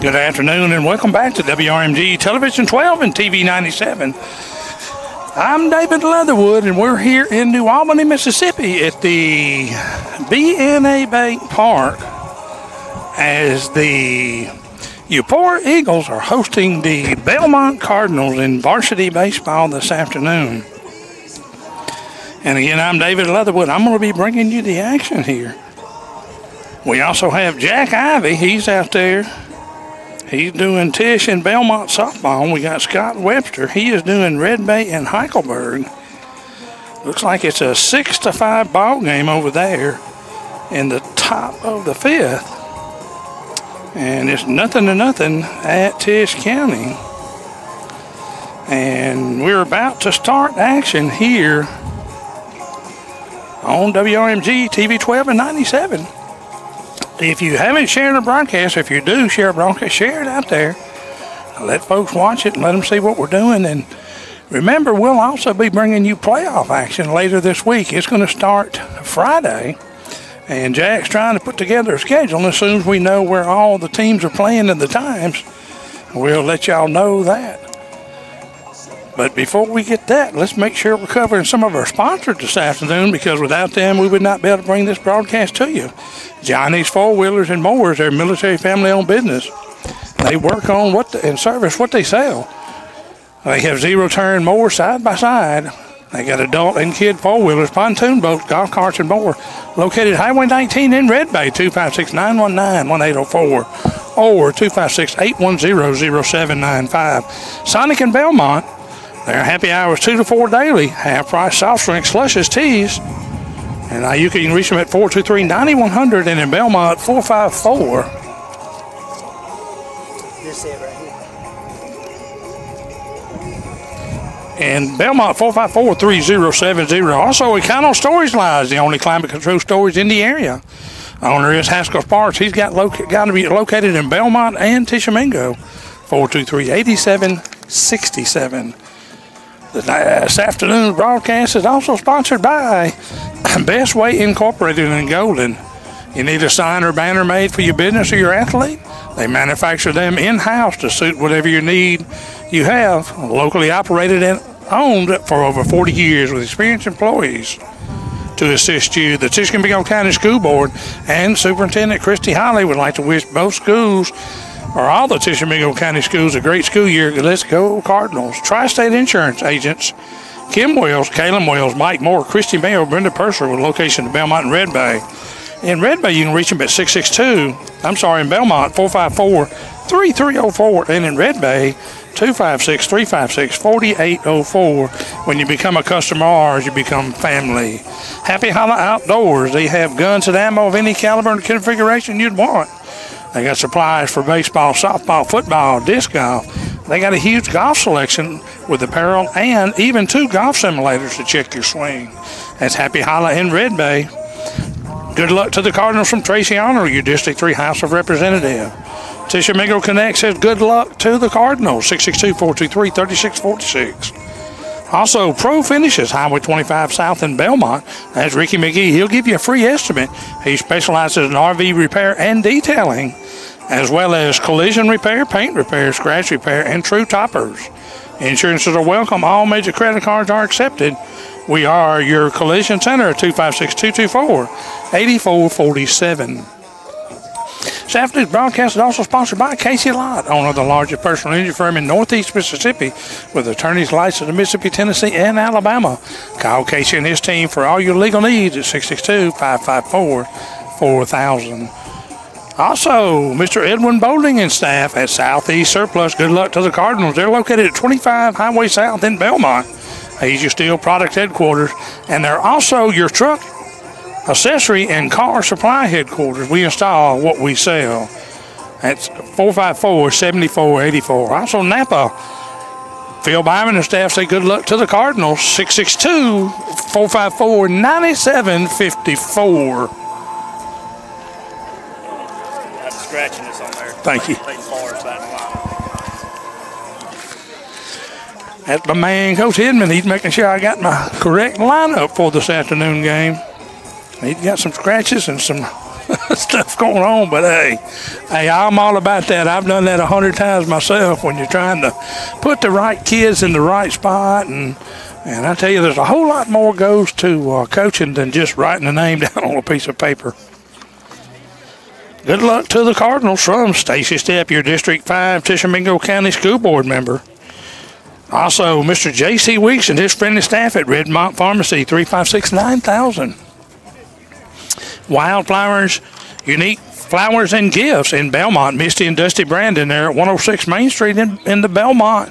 Good afternoon and welcome back to WRMG Television 12 and TV 97. I'm David Leatherwood and we're here in New Albany, Mississippi at the BNA Bank Park as the Eupora Eagles are hosting the Belmont Cardinals in varsity baseball this afternoon. And again, I'm David Leatherwood. I'm going to be bringing you the action here. We also have Jack Ivy. He's out there He's doing Tish and Belmont softball. We got Scott Webster. He is doing Red Bay and Heidelberg. Looks like it's a six to five ball game over there in the top of the fifth. And it's nothing to nothing at Tish County. And we're about to start action here on WRMG TV 12 and 97 if you haven't shared a broadcast, if you do share a broadcast, share it out there. Let folks watch it and let them see what we're doing. And remember, we'll also be bringing you playoff action later this week. It's going to start Friday. And Jack's trying to put together a schedule. And as soon as we know where all the teams are playing and the times, we'll let y'all know that. But before we get that, let's make sure we're covering some of our sponsors this afternoon because without them, we would not be able to bring this broadcast to you. Johnny's Four Wheelers and Mowers, they're military family owned business. They work on what the, and service what they sell. They have zero turn mowers side by side. They got adult and kid four wheelers, pontoon boats, golf carts, and more. Located Highway 19 in Red Bay, 256 919 1804 or 256 810 0795. Sonic and Belmont their happy hours 2 to 4 daily. Half price soft drinks, slushes, teas. And now you can reach them at 423 9100 and in Belmont 454. This it right here. And Belmont 454-3070. Also, Econo Storage Lies, the only climate control storage in the area. Owner is Haskell Sparks. He's got, loca- got to be located in Belmont and Tishomingo. 423-8767. Uh, this afternoon's broadcast is also sponsored by Best Way Incorporated in Golden. You need a sign or banner made for your business or your athlete? They manufacture them in house to suit whatever your need you have. Locally operated and owned for over 40 years with experienced employees to assist you. The Tishomingo County School Board and Superintendent Christy Holly would like to wish both schools or all the Tishomingo County schools a great school year. Let's go Cardinals. Tri-State Insurance Agents, Kim Wells, Caleb Wells, Mike Moore, Christy Mayo, Brenda Purser with location in Belmont and Red Bay. In Red Bay, you can reach them at 662, I'm sorry, in Belmont, 454 3304, and in Red Bay, 256 356 4804. When you become a customer of ours, you become family. Happy Holla Outdoors. They have guns and ammo of any caliber and configuration you'd want. They got supplies for baseball, softball, football, disc golf. They got a huge golf selection with apparel and even two golf simulators to check your swing. That's Happy Holla in Red Bay. Good luck to the Cardinals from Tracy Arnold, your District 3 House of Representative. Tishomingo Connect says good luck to the Cardinals, 662-423-3646. Also, Pro Finishes, Highway 25 South in Belmont. That's Ricky McGee. He'll give you a free estimate. He specializes in RV repair and detailing, as well as collision repair, paint repair, scratch repair, and true toppers. Insurances are welcome. All major credit cards are accepted. We are your collision center at 256 224 8447. This afternoon's broadcast is also sponsored by Casey Lott, owner of the largest personal injury firm in Northeast Mississippi, with attorneys licensed in Mississippi, Tennessee, and Alabama. Call Casey and his team for all your legal needs at 662 554 4000. Also, Mr. Edwin Bowling and staff at Southeast Surplus. Good luck to the Cardinals. They're located at 25 Highway South in Belmont. He's your steel product headquarters, and they're also your truck accessory and car supply headquarters. We install what we sell. That's 454 7484. Also, Napa. Phil Byman and staff say good luck to the Cardinals. 662 454 9754. Scratching on there. Thank you. That's my man, Coach Hidman. He's making sure I got my correct lineup for this afternoon game. He's got some scratches and some stuff going on. But hey, hey, I'm all about that. I've done that a hundred times myself. When you're trying to put the right kids in the right spot, and and I tell you, there's a whole lot more goes to uh, coaching than just writing a name down on a piece of paper. Good luck to the Cardinals from Stacy Stepp, your District 5 Tishomingo County School Board member. Also, Mr. J.C. Weeks and his friendly staff at Redmont Pharmacy, 356 9000. Wildflowers, unique flowers and gifts in Belmont. Misty and Dusty Brandon there at 106 Main Street in, in the Belmont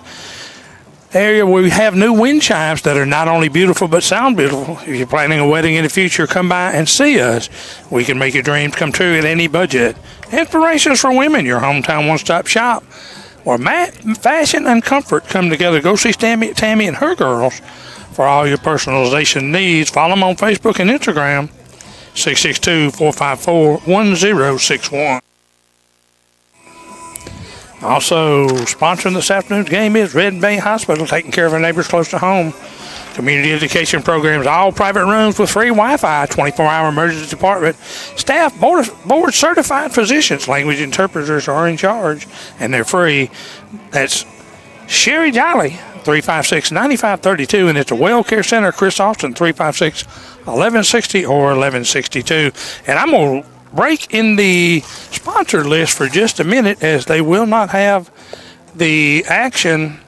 area where we have new wind chimes that are not only beautiful but sound beautiful. If you're planning a wedding in the future, come by and see us. We can make your dreams come true at any budget. Inspirations for Women, your hometown one stop shop where mat, fashion and comfort come together. Go see Tammy, Tammy and her girls for all your personalization needs. Follow them on Facebook and Instagram. 662-454-1061. Also, sponsoring this afternoon's game is Red Bay Hospital, taking care of our neighbors close to home. Community education programs, all private rooms with free Wi-Fi, 24-hour emergency department. Staff, board, board certified physicians, language interpreters are in charge, and they're free. That's Sherry Jolly, 356-9532, and it's a Well Care Center, Chris Austin, 356-1160 or 1162. And I'm going to break in the sponsor list for just a minute as they will not have the action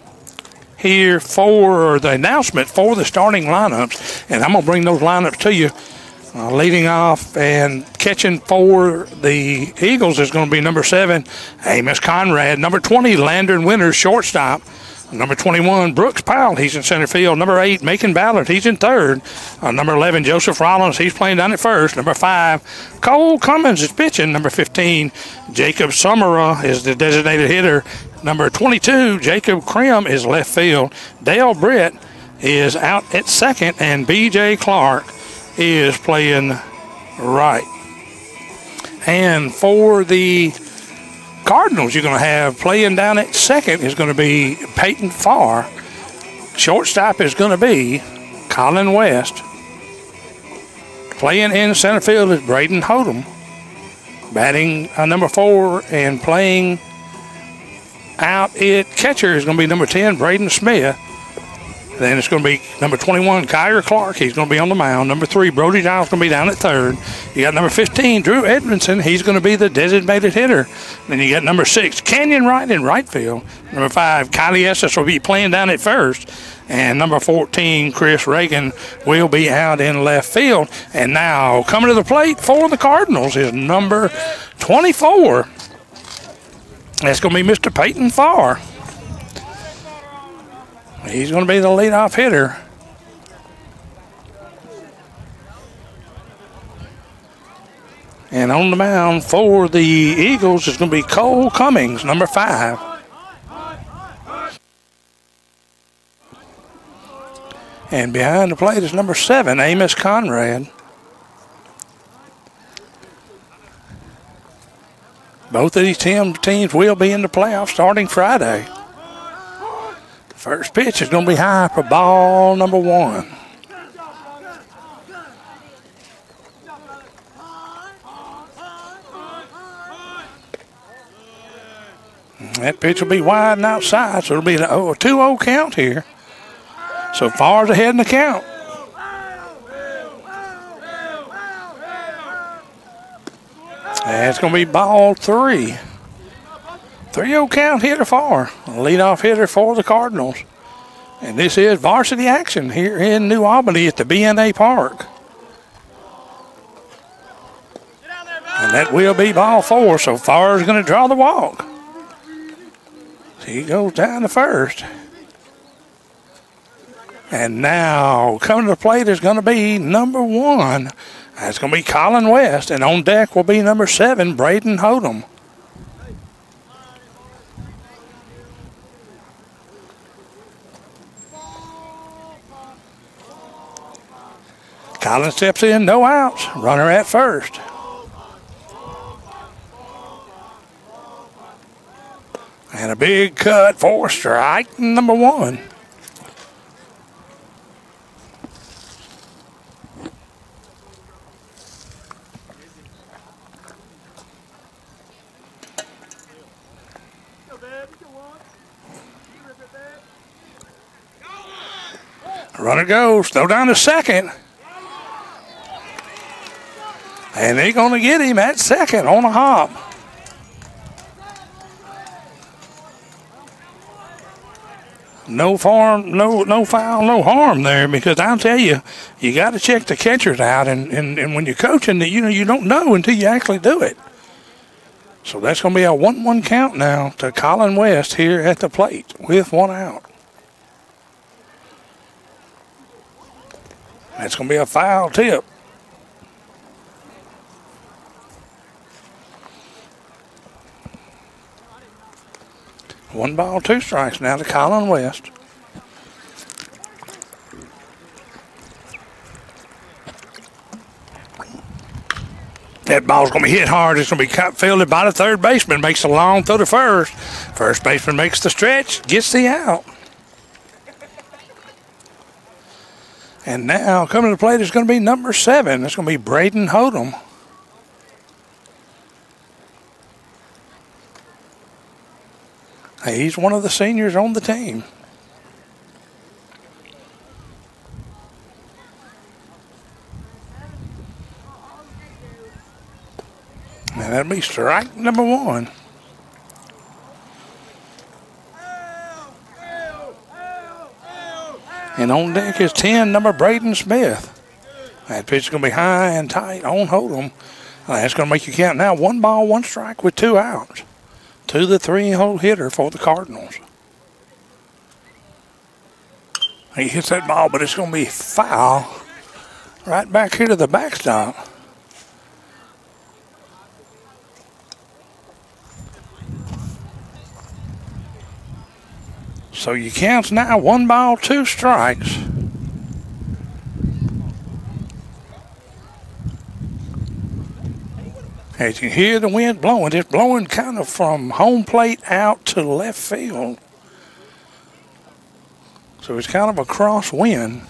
here for the announcement for the starting lineups, and I'm going to bring those lineups to you. Uh, leading off and catching for the Eagles is going to be number seven, Amos Conrad. Number 20, Landon Winters, shortstop. Number 21, Brooks Powell, he's in center field. Number 8, Macon Ballard, he's in third. Uh, number 11, Joseph Rollins, he's playing down at first. Number 5, Cole Cummins is pitching. Number 15, Jacob Summerall is the designated hitter. Number 22, Jacob Krim is left field. Dale Britt is out at second, and B.J. Clark is playing right. And for the Cardinals, you're going to have playing down at second is going to be Peyton Farr. Shortstop is going to be Colin West. Playing in center field is Braden Hodum. Batting uh, number four and playing out at catcher is going to be number 10, Braden Smith. Then it's going to be number 21, Kyer Clark. He's going to be on the mound. Number three, Brody Giles going to be down at third. You got number 15, Drew Edmondson. He's going to be the designated hitter. Then you got number six, Canyon Wright in right field. Number five, Kylie Estes will be playing down at first. And number 14, Chris Reagan, will be out in left field. And now coming to the plate for the Cardinals is number 24. That's going to be Mr. Peyton Farr. He's going to be the leadoff hitter. And on the mound for the Eagles is going to be Cole Cummings, number five. And behind the plate is number seven, Amos Conrad. Both of these teams will be in the playoffs starting Friday. First pitch is going to be high for ball number one. That pitch will be wide and outside, so it'll be a 2-0 count here. So Farr's ahead in the count. That's going to be ball three. 3-0 count hitter Farr. Leadoff hitter for the Cardinals. And this is varsity action here in New Albany at the BNA Park. And that will be ball four, so Farr is going to draw the walk. He goes down to first. And now coming to the plate is going to be number one. That's going to be Colin West. And on deck will be number seven, Braden Hodum. Collins steps in, no outs. Runner at first. And a big cut for strike number one. Runner goes, throw down to second. And they're going to get him at second on a hop. No farm, no no foul, no harm there because I'll tell you, you got to check the catchers out, and, and, and when you're coaching, you know you don't know until you actually do it. So that's going to be a one-one count now to Colin West here at the plate with one out. That's going to be a foul tip. One ball, two strikes now to Colin West. That ball's going to be hit hard. It's going to be cut, fielded by the third baseman. Makes a long throw to first. First baseman makes the stretch, gets the out. And now coming to the plate is going to be number seven. It's going to be Braden Hodum. He's one of the seniors on the team. And that'll be strike number one. And on deck is 10, number Braden Smith. That pitch is going to be high and tight on Hodum. That's going to make you count now. One ball, one strike with two outs to the three-hole hitter for the Cardinals. He hits that ball, but it's going to be foul right back here to the backstop. So you count now one ball, two strikes. As you hear the wind blowing, it's blowing kind of from home plate out to left field. So it's kind of a cross wind.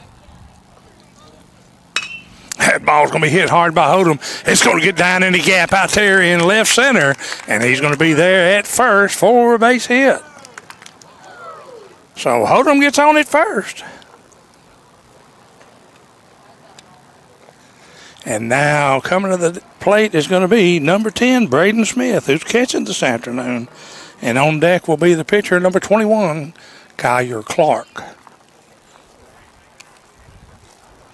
That ball's going to be hit hard by Hodum. It's going to get down in the gap out there in left center, and he's going to be there at first for a base hit. So Hodum gets on it first. And now coming to the plate is going to be number 10, Braden Smith, who's catching this afternoon. And on deck will be the pitcher, number 21, Kyler Clark.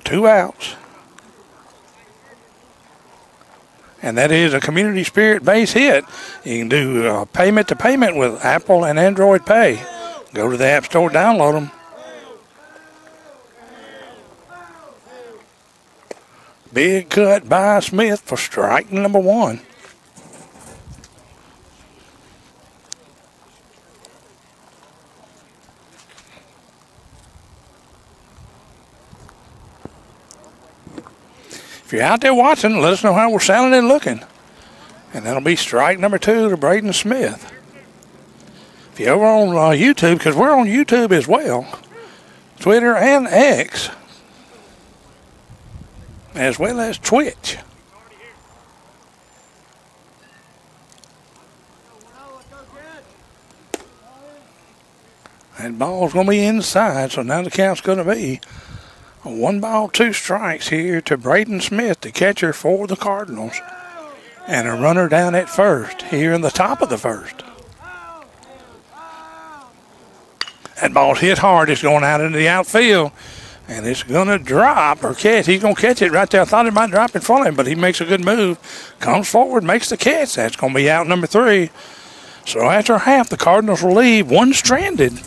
Two outs. And that is a community spirit base hit. You can do uh, payment to payment with Apple and Android Pay. Go to the App Store, download them. Big cut by Smith for strike number one. If you're out there watching, let us know how we're sounding and looking. And that'll be strike number two to Braden Smith. If you're over on uh, YouTube, because we're on YouTube as well, Twitter and X, as well as Twitch. That ball's going to be inside, so now the count's going to be one ball, two strikes here to Braden Smith, the catcher for the Cardinals. And a runner down at first, here in the top of the first. That ball's hit hard. It's going out into the outfield. And it's going to drop or catch. He's going to catch it right there. I thought it might drop in front of him, but he makes a good move. Comes forward, makes the catch. That's going to be out number three. So after half, the Cardinals will leave one stranded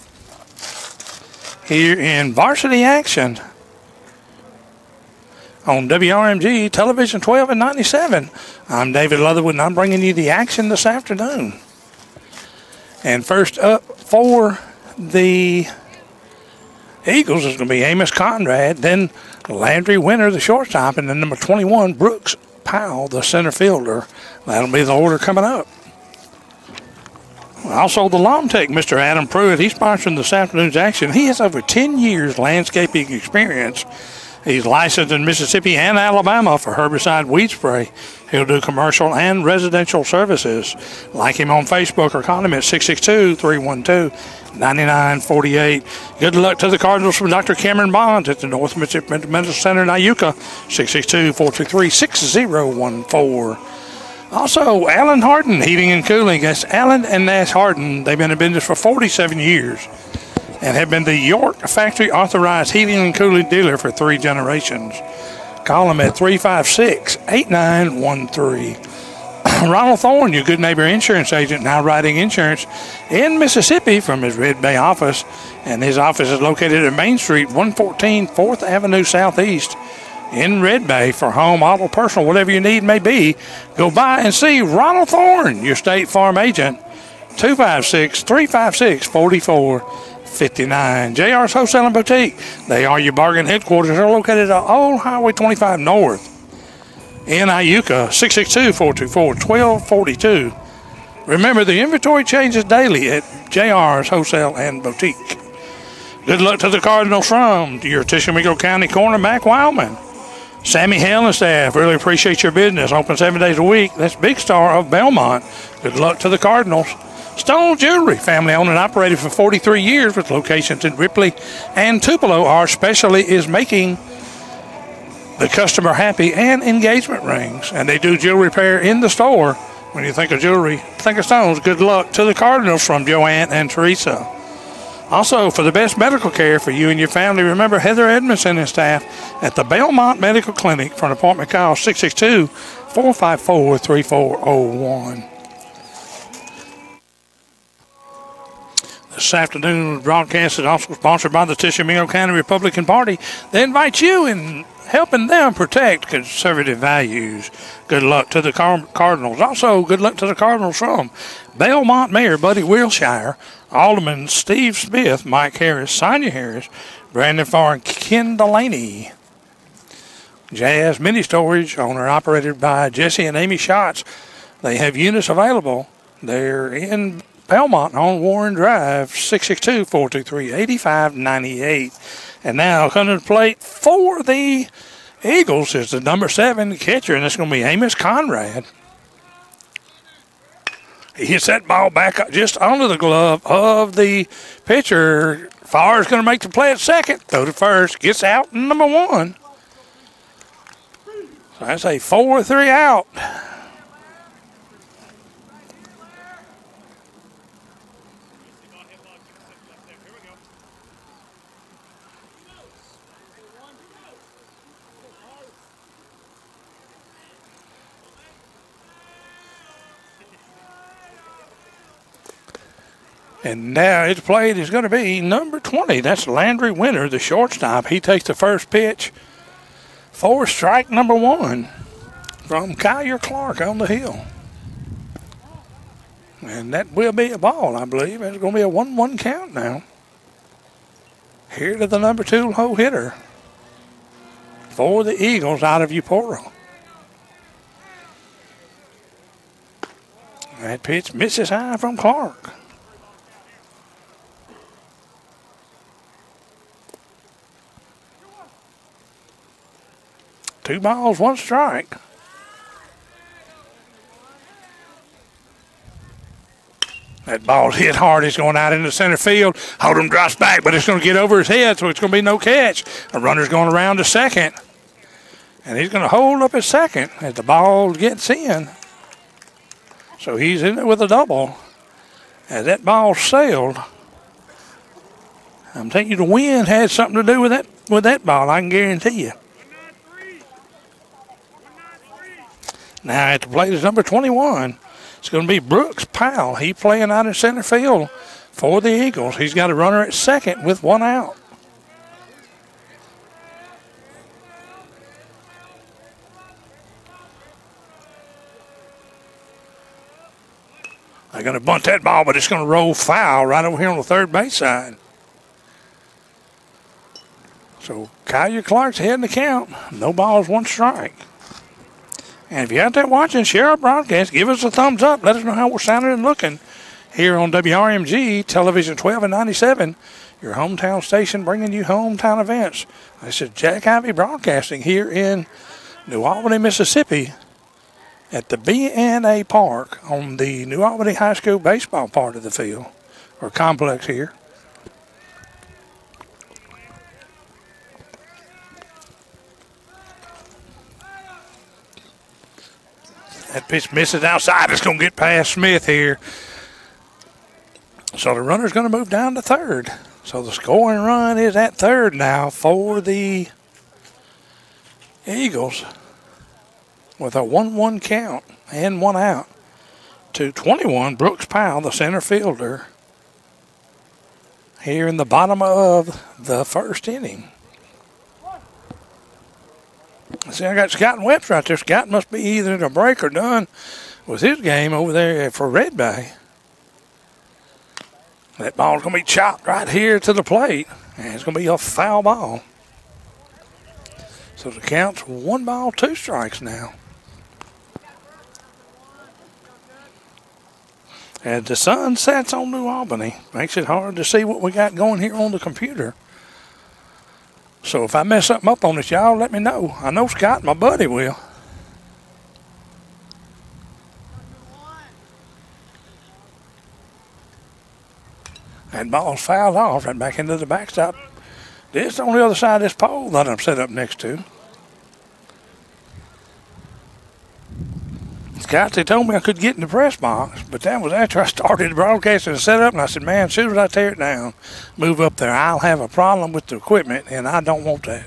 here in varsity action on WRMG Television 12 and 97. I'm David Leatherwood, and I'm bringing you the action this afternoon. And first up for the Eagles is going to be Amos Conrad, then Landry Winter, the shortstop, and then number 21, Brooks Powell, the center fielder. That'll be the order coming up. Also, the lawn tech, Mr. Adam Pruitt, he's sponsoring this afternoon's action. He has over 10 years landscaping experience He's licensed in Mississippi and Alabama for herbicide weed spray. He'll do commercial and residential services. Like him on Facebook or call him at 662 312 9948. Good luck to the Cardinals from Dr. Cameron Bonds at the North Mississippi Medical Center in Iuka, 662 423 6014. Also, Allen Harden Heating and Cooling. That's Allen and Nash Harden. They've been in business for 47 years and have been the York factory authorized heating and cooling dealer for three generations. Call them at 356 8913. Ronald Thorne, your good neighbor insurance agent, now writing insurance in Mississippi from his Red Bay office. And his office is located at Main Street, 114 4th Avenue Southeast in Red Bay for home, auto, personal, whatever you need may be. Go by and see Ronald Thorne, your State Farm agent, 256 356 4459. JR's Wholesale and Boutique. They are your bargain headquarters. They're located at Old Highway 25 North in Iuka, 662 424 1242. Remember, the inventory changes daily at JR's Wholesale and Boutique. Good luck to the Cardinals from your Tishomingo County cornerback, Wildman. Sammy Hale and staff really appreciate your business. Open seven days a week. That's Big Star of Belmont. Good luck to the Cardinals. Stone Jewelry, family owned and operated for 43 years with locations in Ripley and Tupelo. Our specialty is making the customer happy and engagement rings. And they do jewelry repair in the store. When you think of jewelry, think of stones. Good luck to the Cardinals from Joanne and Teresa. Also, for the best medical care for you and your family, remember Heather Edmondson and staff at the Belmont Medical Clinic for an appointment call 662 454 3401. This afternoon broadcast is also sponsored by the Tishomingo County Republican Party. They invite you in helping them protect conservative values. Good luck to the Cardinals. Also, good luck to the Cardinals from Belmont Mayor Buddy Wilshire, Alderman Steve Smith, Mike Harris, Sonia Harris, Brandon Farr, and Ken Delaney. Jazz Mini Storage, owner operated by Jesse and Amy Schatz. They have units available. They're in Belmont on Warren Drive, 662 423 8598. And now coming to plate for the Eagles is the number seven catcher, and it's going to be Amos Conrad. He hits that ball back just onto the glove of the pitcher. Farr's going to make the play at second. Throw to first. Gets out number one. So that's a 4 3 out. And now it's played is going to be number 20. That's Landry Winter, the shortstop. He takes the first pitch for strike number one from Kyer Clark on the hill. And that will be a ball, I believe. It's going to be a 1 1 count now. Here to the number two low hitter for the Eagles out of Eupora. That pitch misses high from Clark. Two balls, one strike. That ball's hit hard. It's going out into center field. Hodum drops back, but it's going to get over his head, so it's going to be no catch. A runner's going around to second. And he's going to hold up his second as the ball gets in. So he's in it with a double. As that ball sailed, I'm telling you, the wind had something to do with that with that ball. I can guarantee you. Now at the plate is number 21. It's going to be Brooks Powell. He playing out in center field for the Eagles. He's got a runner at second with one out. They're going to bunt that ball, but it's going to roll foul right over here on the third base side. So Kyer Clark's heading the count. No balls, one strike. And if you're out there watching, share our broadcast. Give us a thumbs up. Let us know how we're sounding and looking here on WRMG Television 12 and 97 your hometown station bringing you hometown events. This is Jack Ivy Broadcasting here in New Albany, Mississippi at the BNA Park on the New Albany High School baseball part of the field or complex here. That pitch misses outside. It's going to get past Smith here. So the runner's going to move down to third. So the scoring run is at third now for the Eagles with a 1 1 count and one out to 21. Brooks Powell, the center fielder, here in the bottom of the first inning. See, I got Scott and Webster right there. Scott must be either in a break or done with his game over there for Red Bay. That ball's going to be chopped right here to the plate, and it's going to be a foul ball. So the count's one ball, two strikes now. As the sun sets on New Albany, makes it hard to see what we got going here on the computer. So if I mess something up on this, y'all let me know. I know Scott, my buddy, will. That ball's fouled off right back into the backstop. This on the other side of this pole that I'm set up next to. Scott, they told me I could get in the press box, but that was after I started broadcasting and set up, and I said, man, as soon as I tear it down, move up there, I'll have a problem with the equipment, and I don't want that.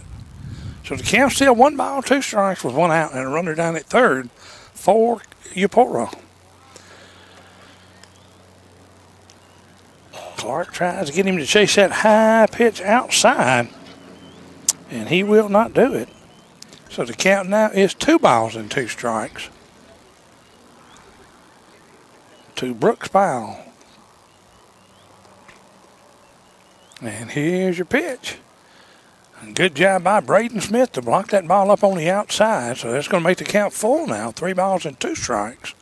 So the count still one ball, two strikes with one out, and a runner down at third for Eupora. Clark tries to get him to chase that high pitch outside, and he will not do it. So the count now is two balls and two strikes to Brooks Powell. And here's your pitch. Good job by Braden Smith to block that ball up on the outside. So that's going to make the count full now. Three balls and two strikes.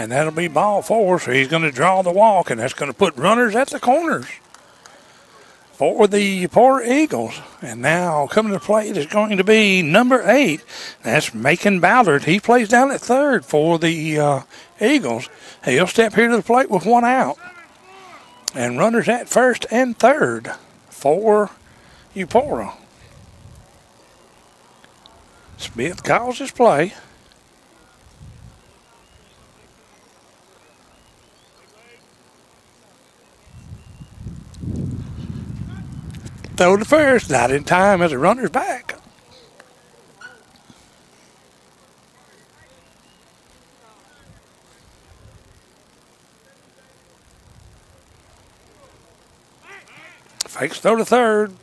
And that'll be ball four, so he's going to draw the walk, and that's going to put runners at the corners for the poor Eagles. And now coming to plate is going to be number eight. That's Macon Ballard. He plays down at third for the uh, Eagles. He'll step here to the plate with one out. And runners at first and third for Eupora. Smith calls his play. Throw to first. Not in time as the runner's back. Fakes throw to third.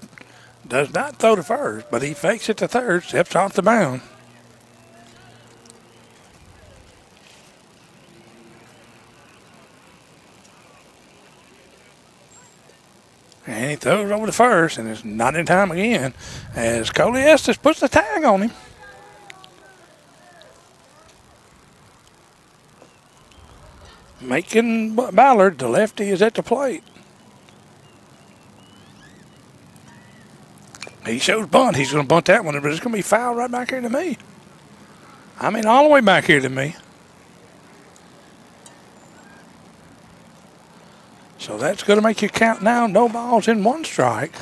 Does not throw to first, but he fakes it to third, steps off the mound. And he throws over the first, and it's not in time again as Coley Estes puts the tag on him. Macon Ballard, the lefty, is at the plate. He shows bunt. He's going to bunt that one, but it's going to be foul right back here to me. I mean, all the way back here to me. So that's going to make you count now no balls in one strike.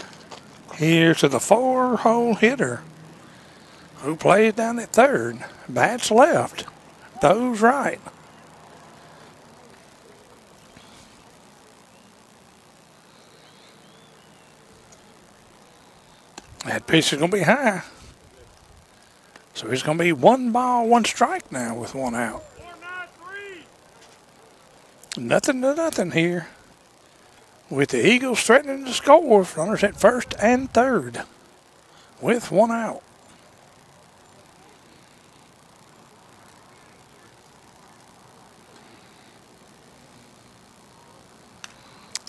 Here's to the four hole hitter who plays down at third. Bats left, throws right. That pitch is going to be high. So it's going to be one ball, one strike now with one out. Nothing to nothing here with the Eagles threatening to score. Runners at first and third with one out.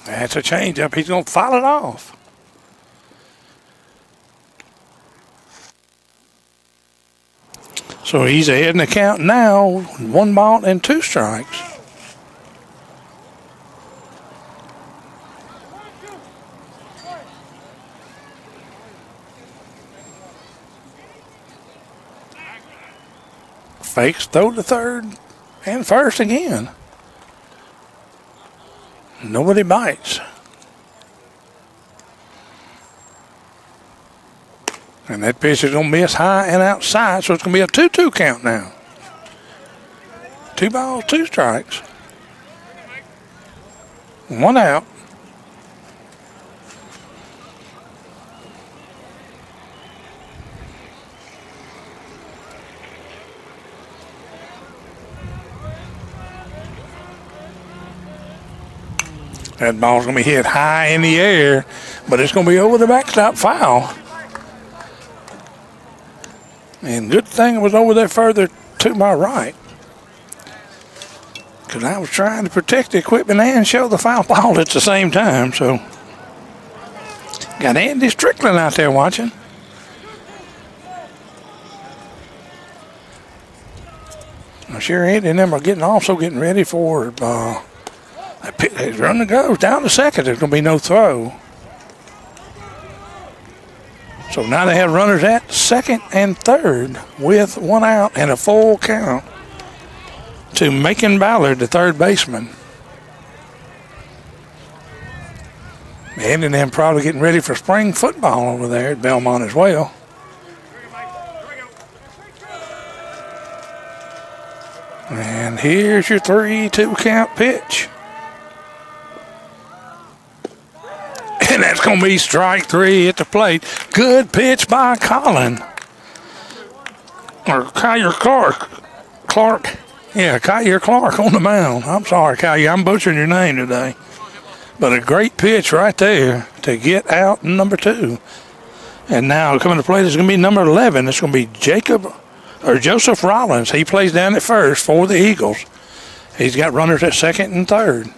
That's a changeup. He's going to foul it off. So he's ahead in the count now. One ball and two strikes. Fakes, throw to third and first again. Nobody bites. And that pitch is going to miss high and outside, so it's going to be a 2 2 count now. Two balls, two strikes. One out. That ball's going to be hit high in the air, but it's going to be over the backstop foul. And good thing it was over there further to my right. Because I was trying to protect the equipment and show the foul ball at the same time. So, got Andy Strickland out there watching. I'm sure Andy and them are getting also getting ready for uh, His runner goes down to second. There's going to be no throw. So now they have runners at second and third with one out and a full count to Macon Ballard, the third baseman. And then probably getting ready for spring football over there at Belmont as well. And here's your 3 2 count pitch. And that's going to be strike three at the plate. Good pitch by Colin. Or Kyer Clark. Clark. Yeah, Kyer Clark on the mound. I'm sorry, Kyer. I'm butchering your name today. But a great pitch right there to get out number two. And now coming to play is going to be number 11. It's going to be Jacob or Joseph Rollins. He plays down at first for the Eagles. He's got runners at second and third.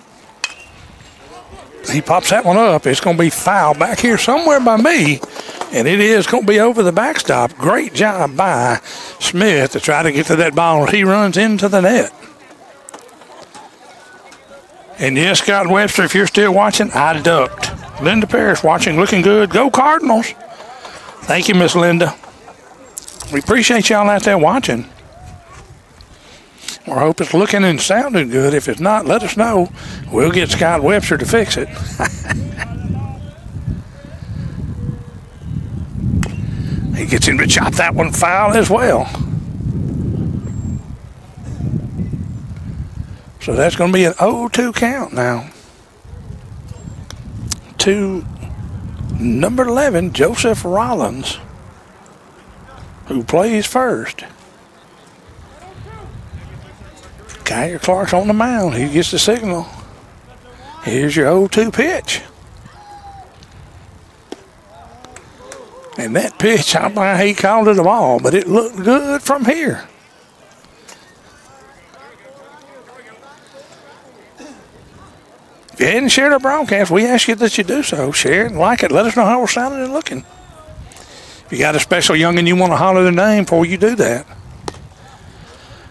He pops that one up. It's going to be foul back here somewhere by me. And it is going to be over the backstop. Great job by Smith to try to get to that ball. He runs into the net. And yes, Scott Webster, if you're still watching, I ducked. Linda Parrish watching, looking good. Go Cardinals. Thank you, Miss Linda. We appreciate y'all out there watching. Or hope it's looking and sounding good. If it's not, let us know. We'll get Scott Webster to fix it. he gets him to chop that one foul as well. So that's going to be an 0-2 count now. To number 11, Joseph Rollins, who plays first. Kyer Clark's on the mound. He gets the signal. Here's your 0-2 pitch. And that pitch, I know he called it a ball, but it looked good from here. If you hadn't shared our broadcast, we ask you that you do so. Share it and like it. Let us know how we're sounding and looking. If you got a special youngin' you want to holler their name before you do that.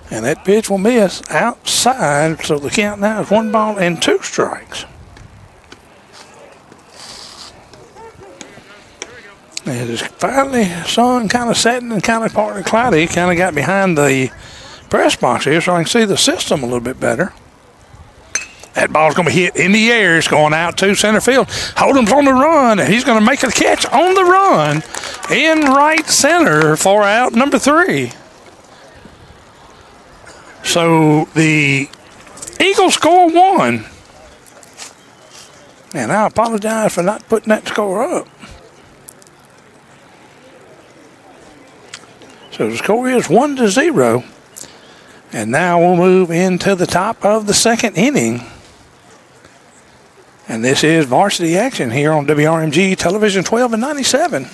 And that pitch will miss outside, so the count now is one ball and two strikes. It is finally sun kind of setting and kind of partly cloudy. Kind of got behind the press box here so I can see the system a little bit better. That ball's going to be hit in the air. It's going out to center field. Hodum's on the run, and he's going to make a catch on the run in right center for out number three. So the Eagles score one. And I apologize for not putting that score up. So the score is one to zero. And now we'll move into the top of the second inning. And this is varsity action here on WRMG Television 12 and 97.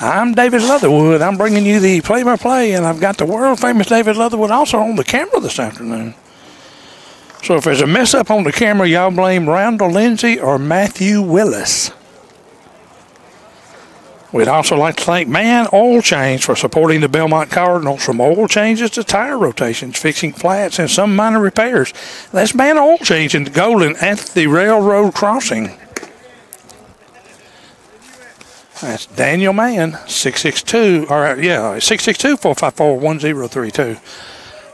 I'm David Leatherwood. I'm bringing you the play by play, and I've got the world famous David Leatherwood also on the camera this afternoon. So if there's a mess up on the camera, y'all blame Randall Lindsay or Matthew Willis. We'd also like to thank Man Oil Change for supporting the Belmont Cardinals from oil changes to tire rotations, fixing flats, and some minor repairs. That's Man Oil Change in Golden at the railroad crossing. That's Daniel Mann, 662, or uh, yeah, 662 454 1032.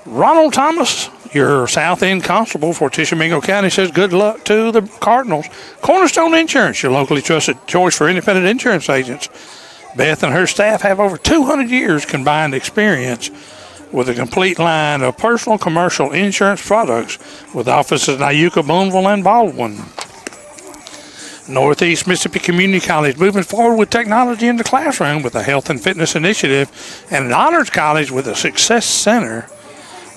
Ronald Thomas, your South End Constable for Tishomingo County, says good luck to the Cardinals. Cornerstone Insurance, your locally trusted choice for independent insurance agents. Beth and her staff have over 200 years combined experience with a complete line of personal commercial insurance products with offices in Iuka, Boonville, and Baldwin. Northeast Mississippi Community College moving forward with technology in the classroom with a health and fitness initiative and an honors college with a success center.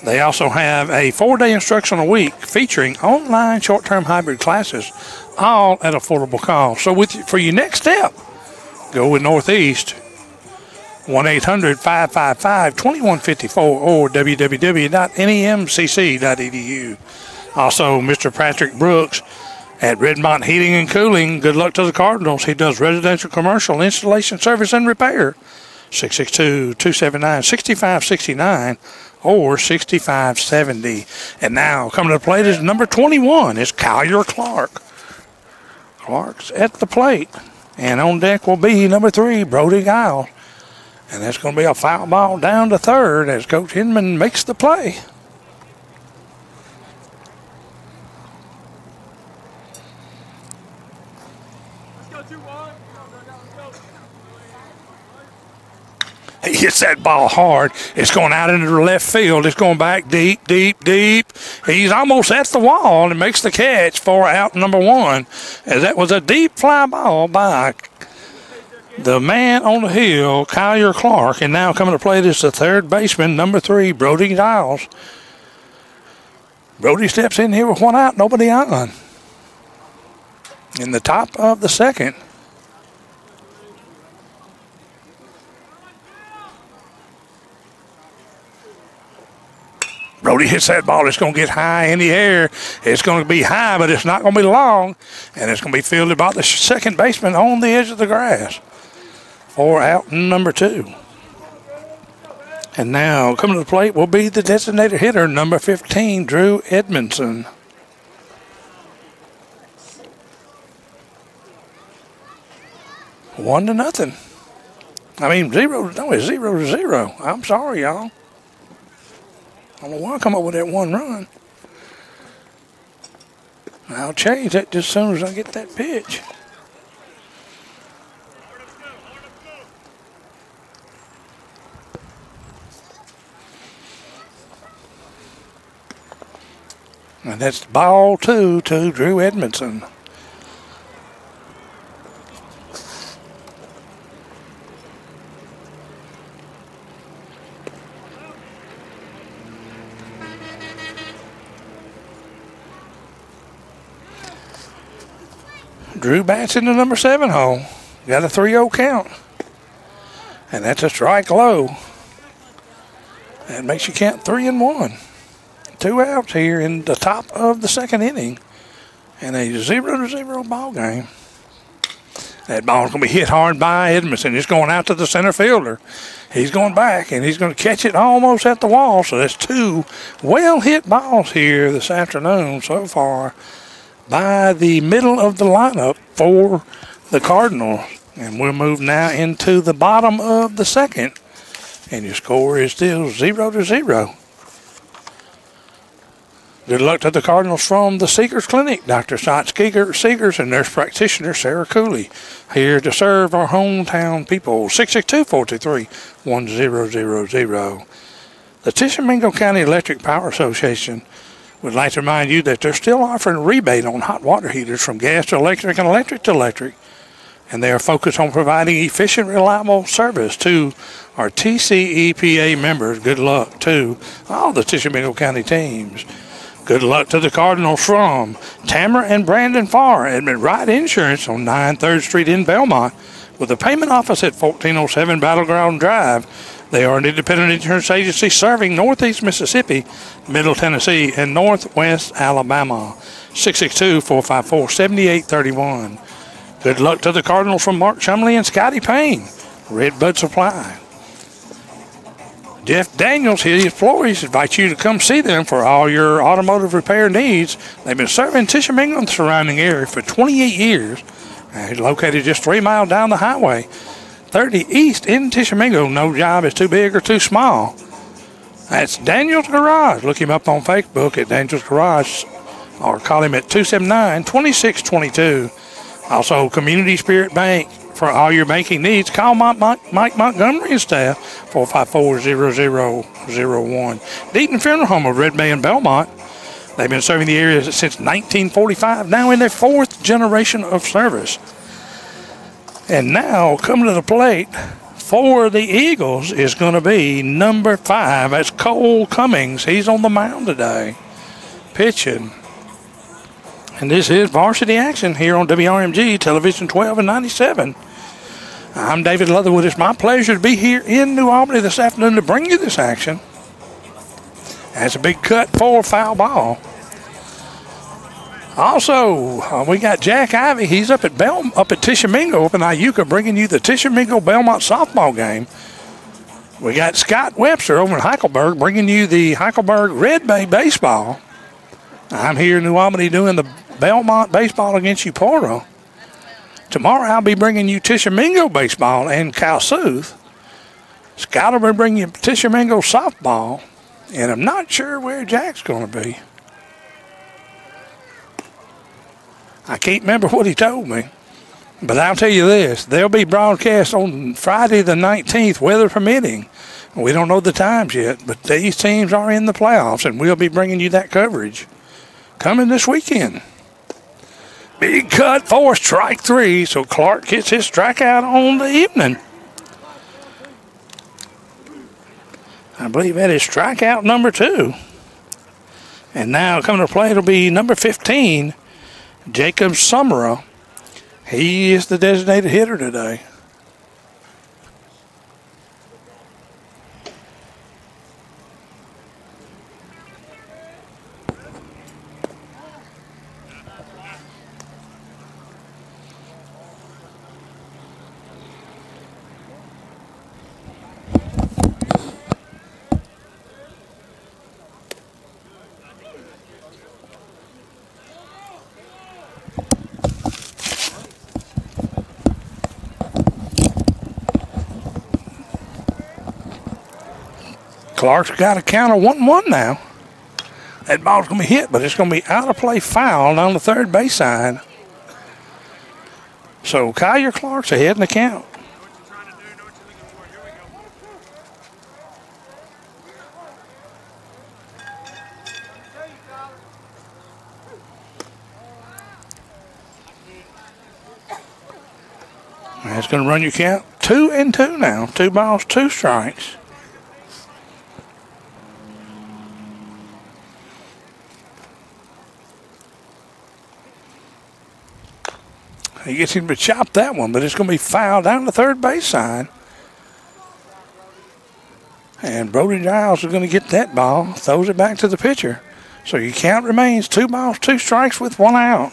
They also have a four day instructional week featuring online short term hybrid classes, all at affordable cost. So, with for your next step, go with Northeast 1 800 555 2154 or www.nemcc.edu. Also, Mr. Patrick Brooks at Redmont Heating and Cooling. Good luck to the Cardinals. He does residential, commercial, installation, service, and repair. 662 279 6569 or 6570. And now coming to the plate is number 21 is Collier Clark. Clark's at the plate. And on deck will be number three, Brody Giles. And that's going to be a foul ball down to third as Coach Hinman makes the play. He hits that ball hard. It's going out into the left field. It's going back deep, deep, deep. He's almost at the wall and makes the catch for out number one. As that was a deep fly ball by the man on the hill, Collier Clark. And now coming to play this the third baseman, number three, Brody Giles. Brody steps in here with one out, nobody on. In the top of the second. Brody hits that ball. It's going to get high in the air. It's going to be high, but it's not going to be long. And it's going to be fielded by the second baseman on the edge of the grass. For out number two. And now coming to the plate will be the designated hitter, number 15, Drew Edmondson. One to nothing. I mean, zero, no, it's zero to zero. I'm sorry, y'all. I don't know why I come up with that one run. I'll change that just as soon as I get that pitch. And that's ball two to Drew Edmondson. Drew bats in the number seven hole. Got a 3 0 count. And that's a strike low. That makes you count three and one. Two outs here in the top of the second inning. And a 0 to 0 ball game. That ball's going to be hit hard by Edmondson. It's going out to the center fielder. He's going back and he's going to catch it almost at the wall. So that's two well hit balls here this afternoon so far by the middle of the lineup for the Cardinals. And we'll move now into the bottom of the second. And your score is still 0 to 0. Good luck to the Cardinals from the Seekers Clinic. Dr. Scott Seekers and nurse practitioner Sarah Cooley here to serve our hometown people. 662 423 1000. The Tishomingo County Electric Power Association would like to remind you that they're still offering rebate on hot water heaters from gas to electric and electric to electric. And they are focused on providing efficient, reliable service to our TCEPA members. Good luck to all the Tishomingo County teams. Good luck to the Cardinals from Tamara and Brandon Farr at McWright Insurance on 9 3rd Street in Belmont with a payment office at 1407 Battleground Drive. They are an independent insurance agency serving Northeast Mississippi, Middle Tennessee, and Northwest Alabama. 662 454 7831. Good luck to the Cardinals from Mark Chumley and Scotty Payne. Redbud Supply. Jeff Daniels, his Flores, invites you to come see them for all your automotive repair needs. They've been serving Tishomingo and the surrounding area for 28 years. Located just three miles down the highway. 30 East in Tishomingo. No job is too big or too small. That's Daniel's Garage. Look him up on Facebook at Daniel's Garage or call him at 279 2622. Also, Community Spirit Bank for all your banking needs. Call Mike, Mike, Mike Montgomery and staff 454-0001. Deaton Funeral Home of Red Bay and Belmont. They've been serving the area since 1945, now in their fourth generation of service. And now, coming to the plate for the Eagles is going to be number five. That's Cole Cummings. He's on the mound today, pitching. And this is varsity action here on WRMG Television 12 and 97. I'm David Leatherwood. It's my pleasure to be here in New Albany this afternoon to bring you this action. That's a big cut for foul ball. Also, uh, we got Jack Ivy. He's up at Bel- up at Tishomingo up in Iuka, bringing you the Tishomingo Belmont softball game. We got Scott Webster over in Heidelberg, bringing you the Heidelberg Red Bay baseball. I'm here in New Albany doing the Belmont baseball against Eupora. Tomorrow I'll be bringing you Tishomingo baseball and Kossuth. Scott will be bringing you Tishomingo softball, and I'm not sure where Jack's going to be. I can't remember what he told me, but I'll tell you this: they'll be broadcast on Friday the 19th, weather permitting. We don't know the times yet, but these teams are in the playoffs, and we'll be bringing you that coverage coming this weekend. Big cut for strike three, so Clark gets his strikeout on the evening. I believe that is strikeout number two. And now coming to play, it'll be number 15, Jacob Summerall. He is the designated hitter today. Clark's got a count of 1 1 now. That ball's going to be hit, but it's going to be out of play foul on the third base side. So Collier Clark's ahead in the count. That's going to run your count two and two now. Two balls, two strikes. He gets him to chop that one, but it's going to be fouled down the third base side. And Brody Giles is going to get that ball, throws it back to the pitcher. So your count remains two balls, two strikes with one out.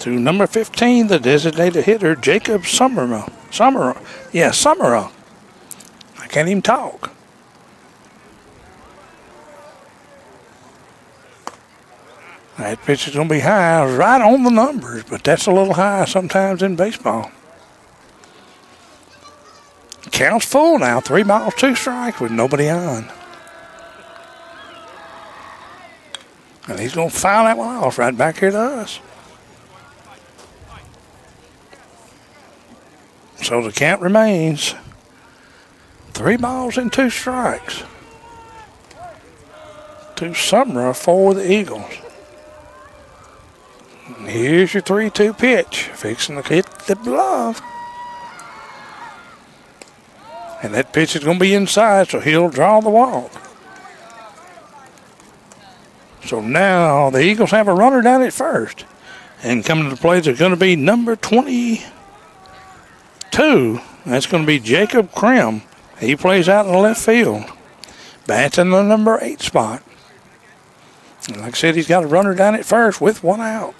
To number 15, the designated hitter, Jacob Summerall. Summerall. Yeah, Summerall. I can't even talk. That pitch is going to be high, right on the numbers, but that's a little high sometimes in baseball. Count's full now, three balls, two strikes with nobody on. And he's going to foul that one off right back here to us. So the count remains three balls and two strikes to Sumner for the Eagles. Here's your 3 2 pitch. Fixing to hit the glove. And that pitch is going to be inside, so he'll draw the walk. So now the Eagles have a runner down at first. And coming to the plate is going to be number 22. That's going to be Jacob Krim. He plays out in the left field. Bats in the number eight spot. And like I said, he's got a runner down at first with one out.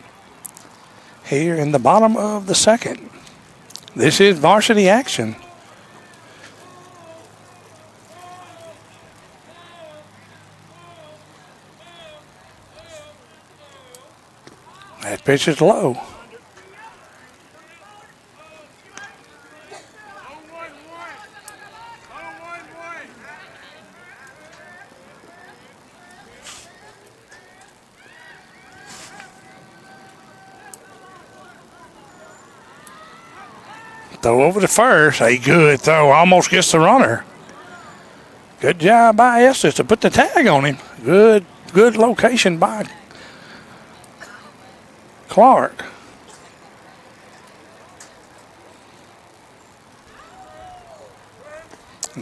Here in the bottom of the second. This is varsity action. That pitch is low. Throw over the first. A good throw. Almost gets the runner. Good job by Estes to put the tag on him. Good, good location by Clark.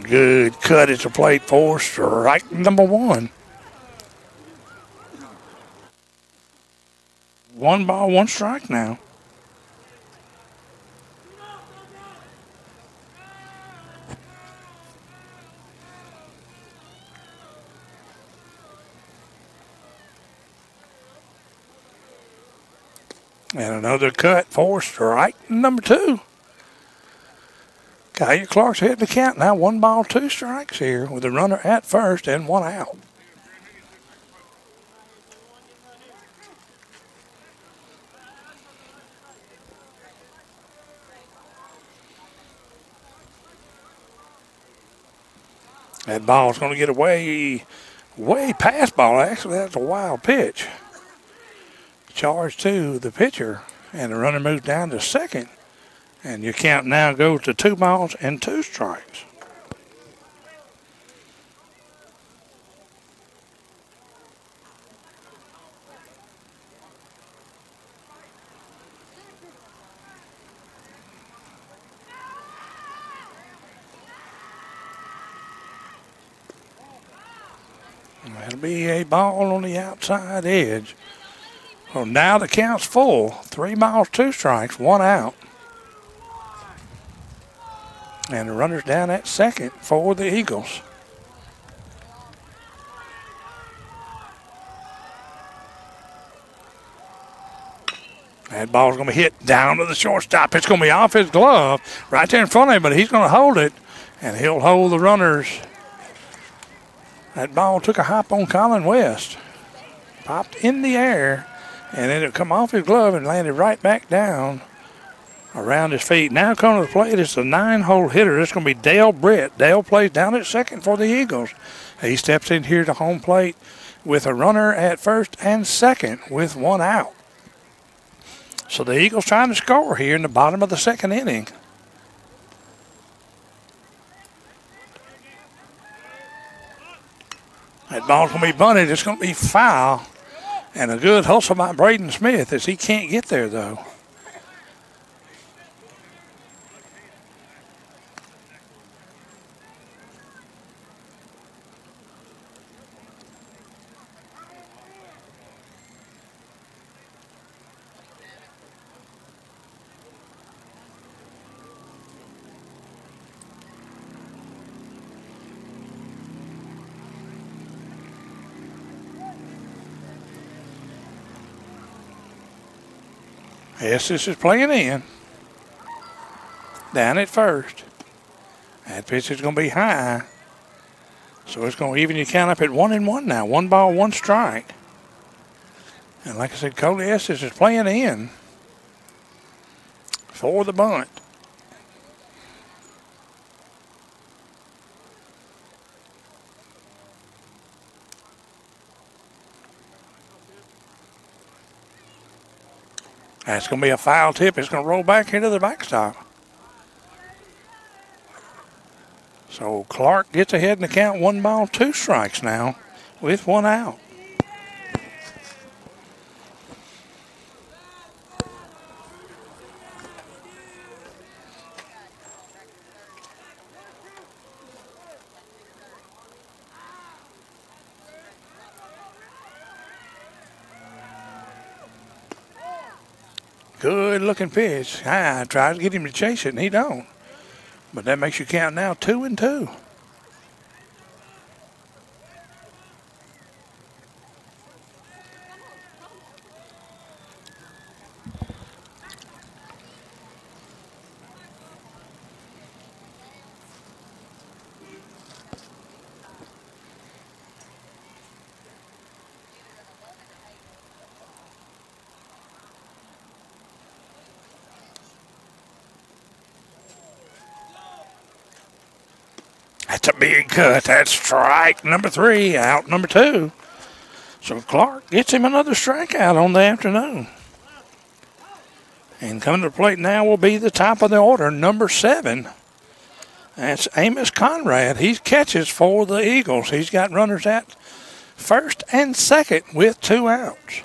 Good cut at the plate for strike number one. One ball, one strike now. And another cut for strike number two. Kyle Clark's hitting the count now. One ball, two strikes here with a runner at first and one out. That ball's going to get away, way past ball. Actually, that's a wild pitch. Charge to the pitcher, and the runner moves down to second. And your count now goes to two balls and two strikes. That'll be a ball on the outside edge. Well, now the count's full. Three miles, two strikes, one out. And the runner's down at second for the Eagles. That ball's going to be hit down to the shortstop. It's going to be off his glove right there in front of him, but he's going to hold it, and he'll hold the runners. That ball took a hop on Colin West, popped in the air, and then it come off his glove and landed right back down around his feet. Now coming to the plate it's a nine-hole hitter. It's going to be Dale Britt. Dale plays down at second for the Eagles. He steps in here to home plate with a runner at first and second with one out. So the Eagles trying to score here in the bottom of the second inning. That ball's going to be bunted. It's going to be foul. And a good hustle by Braden Smith as he can't get there, though. Yes, this is playing in. Down at first. That pitch is going to be high. So it's going to even you count up at one and one now. One ball, one strike. And like I said, Cody Estes is playing in for the bunt. That's going to be a foul tip. It's going to roll back into the backstop. So Clark gets ahead in the count. One ball, two strikes now with one out. Good looking pitch. I tried to get him to chase it, and he don't. But that makes you count now two and two. That's a big cut. That's strike number three, out number two. So Clark gets him another strikeout on the afternoon. And coming to the plate now will be the top of the order, number seven. That's Amos Conrad. He catches for the Eagles. He's got runners at first and second with two outs.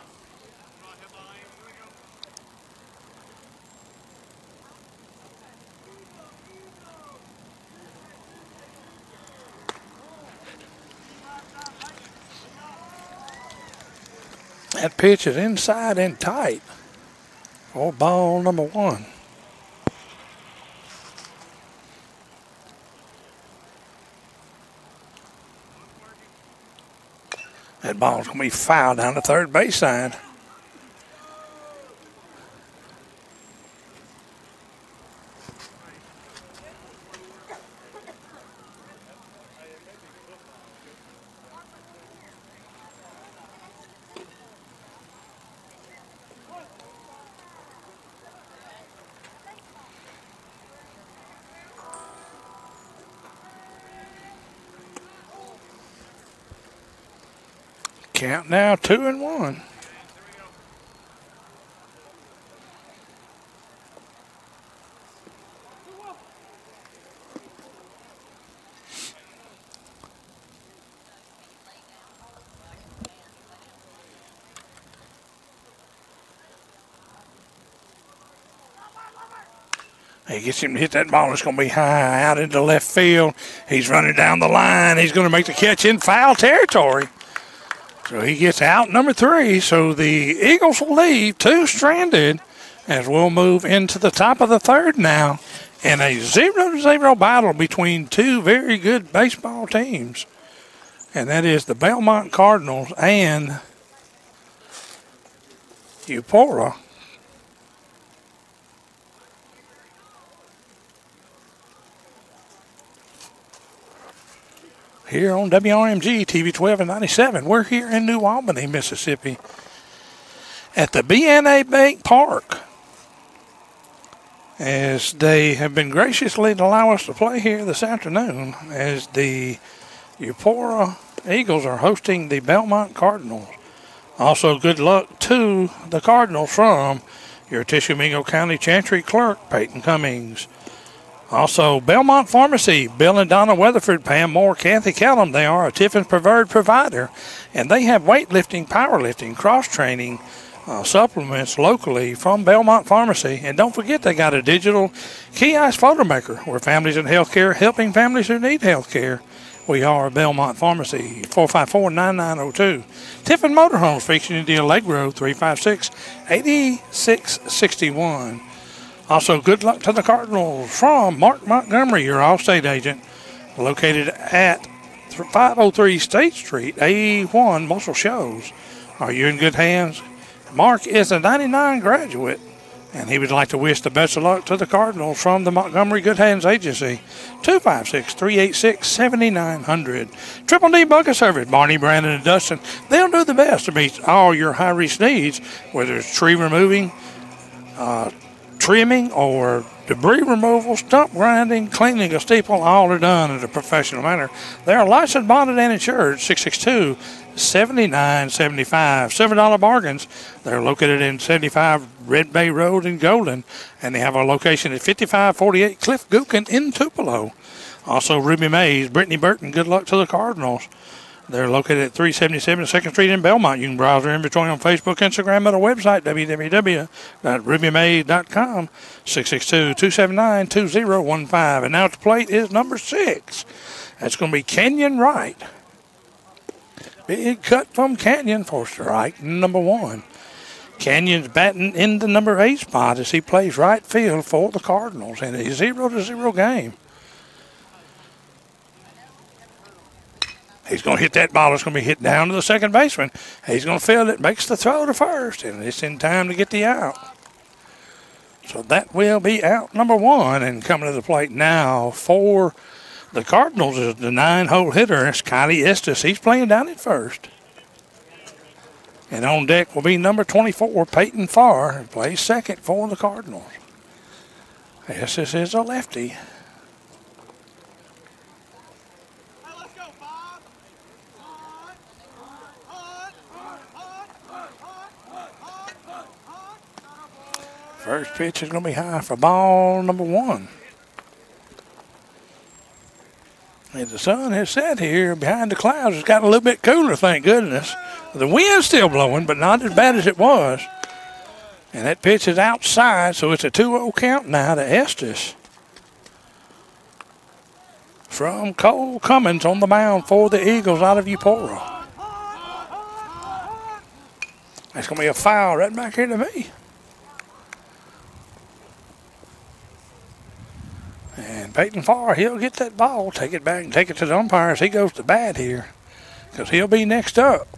That pitch is inside and tight. Oh, ball number one. That ball's going to be fouled down the third base side. Now two and one. He gets him to hit that ball. It's going to be high out into left field. He's running down the line. He's going to make the catch in foul territory. So he gets out number three. So the Eagles will leave two stranded as we'll move into the top of the third now in a 0 to 0 battle between two very good baseball teams. And that is the Belmont Cardinals and Eupora. Here on WRMG TV 12 and 97. We're here in New Albany, Mississippi at the BNA Bank Park as they have been graciously to allow us to play here this afternoon as the Eupora Eagles are hosting the Belmont Cardinals. Also, good luck to the Cardinals from your Tishomingo County Chancery Clerk, Peyton Cummings. Also, Belmont Pharmacy, Bill and Donna Weatherford, Pam Moore, Kathy Callum, They are a Tiffin's preferred provider, and they have weightlifting, powerlifting, cross training uh, supplements locally from Belmont Pharmacy. And don't forget, they got a digital kiosk photo maker where families in healthcare helping families who need healthcare. We are Belmont Pharmacy, 454 9902. Tiffin Motorhomes, featuring the Allegro, 356 8661. Also, good luck to the Cardinals from Mark Montgomery, your Allstate agent, located at 503 State Street, A1 Muscle Shoals. Are you in good hands? Mark is a 99 graduate, and he would like to wish the best of luck to the Cardinals from the Montgomery Good Hands Agency. 256 386 7900. Triple D Bucket Service, Barney, Brandon, and Dustin. They'll do the best to meet all your high risk needs, whether it's tree removing, uh, trimming or debris removal, stump grinding, cleaning a steeple, all are done in a professional manner. They are licensed, bonded, and insured. 662 7975. $7 bargains. They're located in 75 Red Bay Road in Golden, and they have a location at 5548 Cliff Gookin in Tupelo. Also, Ruby Mays, Brittany Burton, good luck to the Cardinals. They're located at 377 2nd Street in Belmont. You can browse their inventory on Facebook, Instagram, and our website, www.rubymaid.com, 662-279-2015. And now to plate is number six. That's going to be Kenyon Wright. Big cut from Kenyon for strike number one. Kenyon's batting in the number eight spot as he plays right field for the Cardinals in a zero to zero game. He's going to hit that ball. It's going to be hit down to the second baseman. He's going to field it, makes the throw to first, and it's in time to get the out. So that will be out number one. And coming to the plate now for the Cardinals is the nine hole hitter. It's Kylie Estes. He's playing down at first. And on deck will be number 24, Peyton Farr, who plays second for the Cardinals. Estes is a lefty. First pitch is going to be high for ball number one. And the sun has set here behind the clouds. It's gotten a little bit cooler, thank goodness. The wind's still blowing, but not as bad as it was. And that pitch is outside, so it's a 2 0 count now to Estes. From Cole Cummings on the mound for the Eagles out of Eupora. That's going to be a foul right back here to me. And Peyton Farr, he'll get that ball, take it back, and take it to the umpires. He goes to bat here because he'll be next up.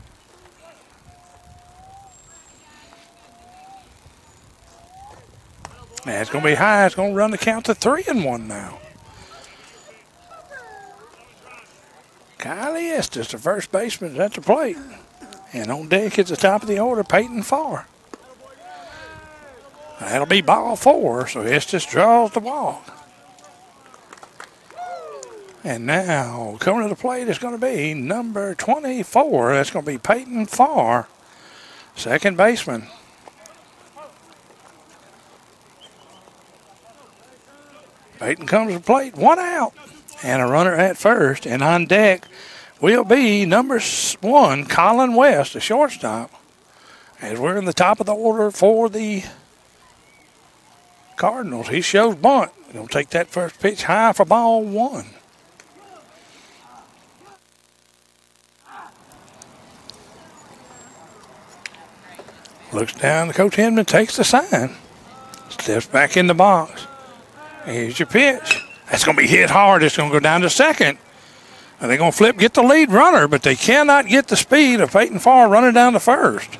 And it's going to be high. It's going to run the count to three and one now. Kylie Estes, the first baseman, is at the plate. And on deck at the top of the order, Peyton Farr. That'll be ball four, so Estes draws the ball. And now coming to the plate is going to be number 24. That's going to be Peyton Farr, second baseman. Peyton comes to the plate, one out, and a runner at first. And on deck will be number one, Colin West, the shortstop. As we're in the top of the order for the Cardinals. He shows bunt. He'll take that first pitch high for ball one. Looks down. Coach Hinman takes the sign. Steps back in the box. Here's your pitch. That's going to be hit hard. It's going to go down to second. And they're going to flip, get the lead runner, but they cannot get the speed of Peyton Farr running down to first.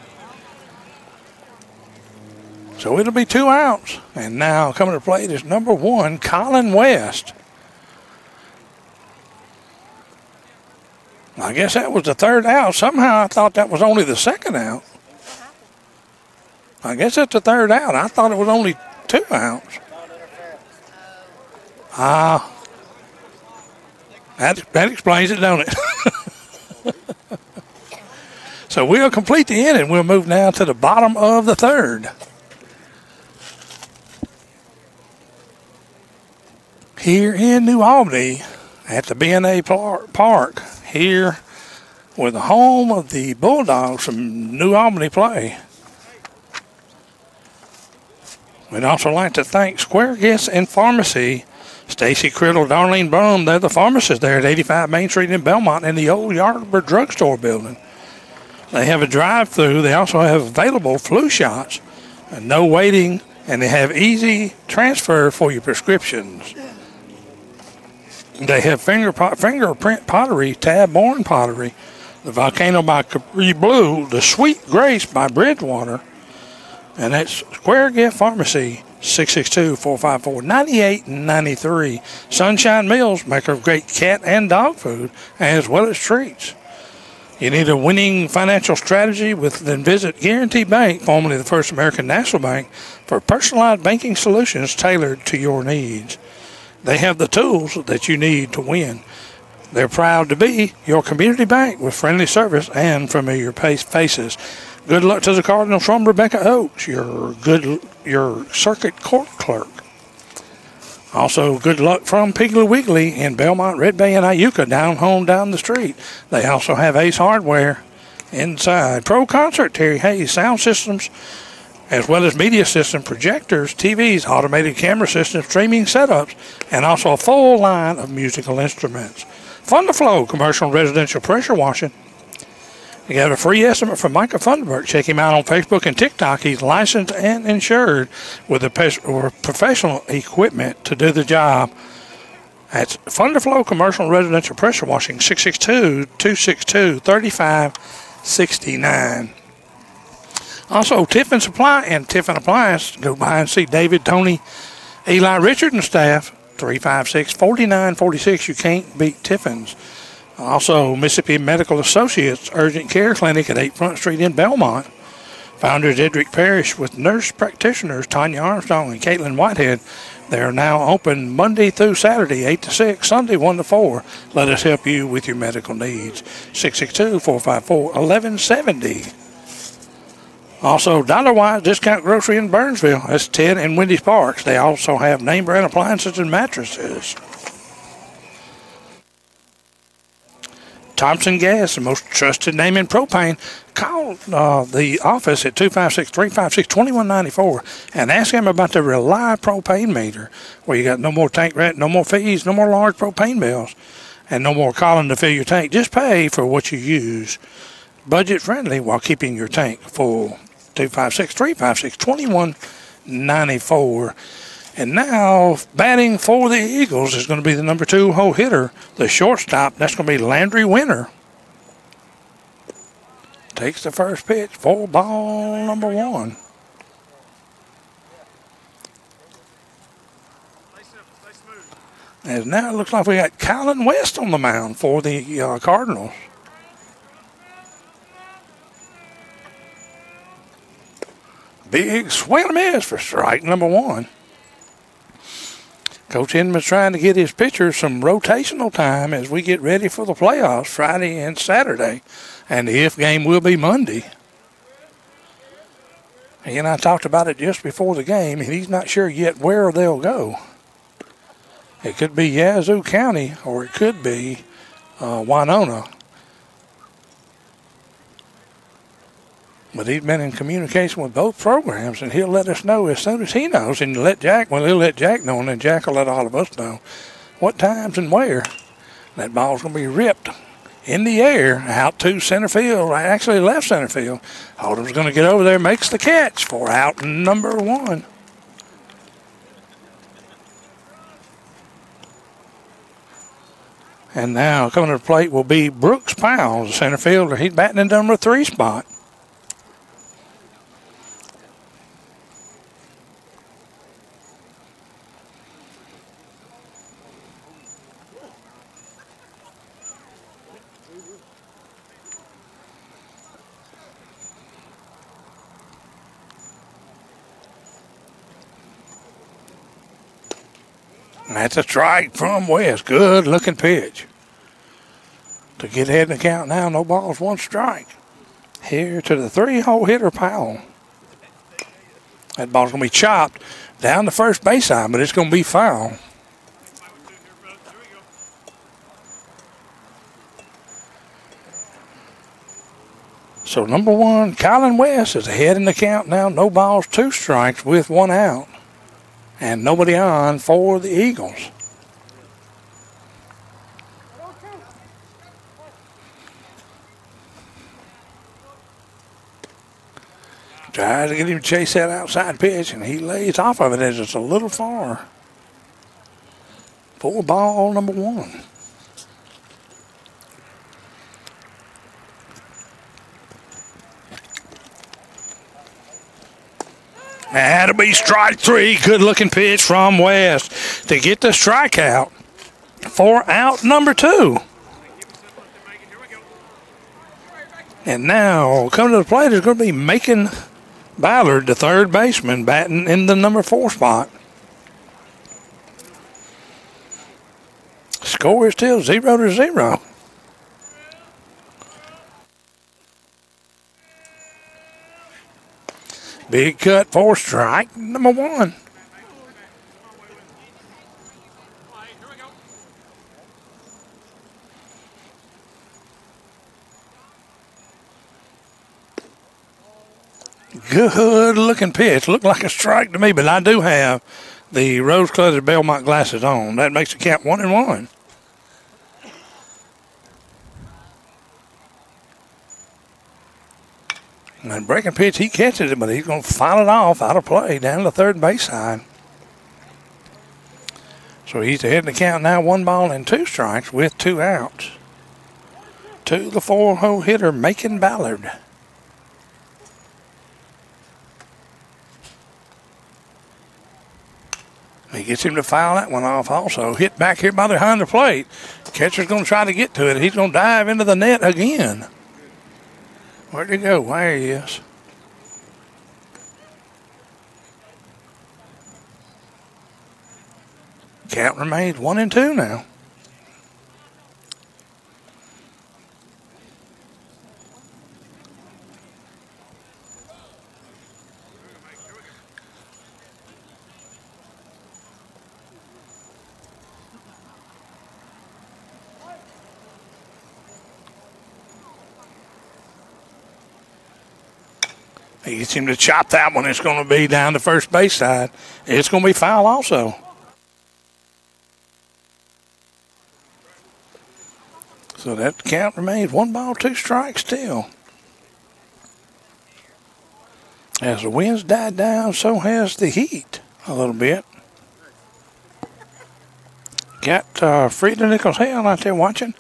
So it'll be two outs. And now coming to plate is number one, Colin West. I guess that was the third out. Somehow I thought that was only the second out. I guess that's the third out. I thought it was only two outs. Ah, that, that explains it, don't it? so we'll complete the inning. We'll move now to the bottom of the third. Here in New Albany at the BNA Park, here where the home of the Bulldogs from New Albany play. We'd also like to thank Square Gifts and Pharmacy Stacy Criddle, Darlene Brum, they're the pharmacists there at 85 Main Street in Belmont in the old Yardbird Drugstore building. They have a drive through. They also have available flu shots, and no waiting, and they have easy transfer for your prescriptions. They have finger fingerprint pottery, tab born pottery, the Volcano by Capri Blue, the Sweet Grace by Bridgewater, and that's Square Gift Pharmacy 662-454-9893. Sunshine Mills, maker of great cat and dog food, as well as treats. You need a winning financial strategy with then visit Guarantee Bank, formerly the First American National Bank, for personalized banking solutions tailored to your needs. They have the tools that you need to win. They're proud to be your community bank with friendly service and familiar faces. Good luck to the Cardinals from Rebecca Oaks, your good your circuit court clerk. Also, good luck from Piggly Wiggly in Belmont, Red Bay, and Iuka down home down the street. They also have Ace Hardware inside. Pro Concert, Terry Hayes, sound systems, as well as media system, projectors, TVs, automated camera systems, streaming setups, and also a full line of musical instruments. Fun to Flow, commercial and residential pressure washing you got a free estimate from Michael Funderburk. Check him out on Facebook and TikTok. He's licensed and insured with a professional equipment to do the job. That's Flow Commercial Residential Pressure Washing, 662-262-3569. Also, Tiffin Supply and Tiffin Appliance. Go by and see David, Tony, Eli, Richard, and staff. 356-4946. You can't beat Tiffin's. Also, Mississippi Medical Associates Urgent Care Clinic at 8 Front Street in Belmont. Founders Edric Parrish with nurse practitioners Tanya Armstrong and Caitlin Whitehead. They are now open Monday through Saturday, 8 to 6, Sunday 1 to 4. Let us help you with your medical needs. 662 454 1170. Also, Dollar Wise Discount Grocery in Burnsville. That's Ted and Wendy's Parks. They also have name brand appliances and mattresses. Thompson Gas, the most trusted name in propane. Call uh, the office at 256 356 2194 and ask them about the Rely propane meter, where you got no more tank rent, no more fees, no more large propane bills, and no more calling to fill your tank. Just pay for what you use. Budget friendly while keeping your tank full. 256 356 2194. And now, batting for the Eagles is going to be the number two hole hitter, the shortstop. That's going to be Landry Winter. Takes the first pitch, full ball number one. As now it looks like we got Colin West on the mound for the uh, Cardinals. Big swing and miss for strike number one. Coach Inman's trying to get his pitchers some rotational time as we get ready for the playoffs Friday and Saturday. And the if game will be Monday. He and I talked about it just before the game, and he's not sure yet where they'll go. It could be Yazoo County or it could be uh, Winona. But he's been in communication with both programs, and he'll let us know as soon as he knows. And let Jack, well, he'll let Jack know, and then Jack will let all of us know what times and where. That ball's going to be ripped in the air out to center field, actually left center field. Oldham's going to get over there, makes the catch for out number one. And now coming to the plate will be Brooks Powell, the center fielder. He's batting in number three spot. That's a strike from West. Good looking pitch. To get ahead in the count now, no balls, one strike. Here to the three hole hitter, Powell. That ball's going to be chopped down the first base line, but it's going to be foul. So number one, Colin West is ahead in the count now. No balls, two strikes with one out and nobody on for the Eagles. Tries to get him to chase that outside pitch, and he lays off of it as it's a little far. Full ball number one. That'll be strike three. Good looking pitch from West to get the strikeout for out number two. And now, coming to the plate is going to be Macon Ballard, the third baseman, batting in the number four spot. Score is still zero to zero. Big cut for strike number one. Good looking pitch. Looked like a strike to me, but I do have the rose colored Belmont glasses on. That makes the count one and one. And breaking pitch, he catches it, but he's going to foul it off out of play down the third base side. So he's ahead in the count now, one ball and two strikes with two outs. To the four-hole hitter, Macon Ballard. He gets him to foul that one off also. Hit back here by behind the plate. Catcher's going to try to get to it. He's going to dive into the net again. Where'd he go? There he is. Count remains one and two now. He gets him to chop that one. It's going to be down the first base side. It's going to be foul also. So that count remains one ball, two strikes still. As the winds died down, so has the heat a little bit. Got uh, Nichols Hale out there watching.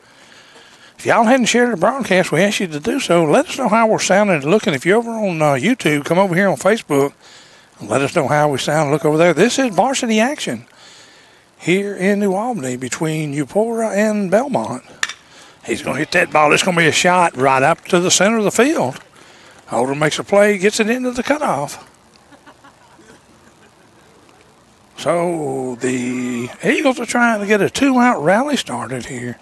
If y'all hadn't shared the broadcast, we ask you to do so. Let us know how we're sounding and looking. If you're over on uh, YouTube, come over here on Facebook and let us know how we sound. Look over there. This is varsity action here in New Albany between Eupora and Belmont. He's going to hit that ball. It's going to be a shot right up to the center of the field. Holder makes a play, gets it into the cutoff. So the Eagles are trying to get a two-out rally started here.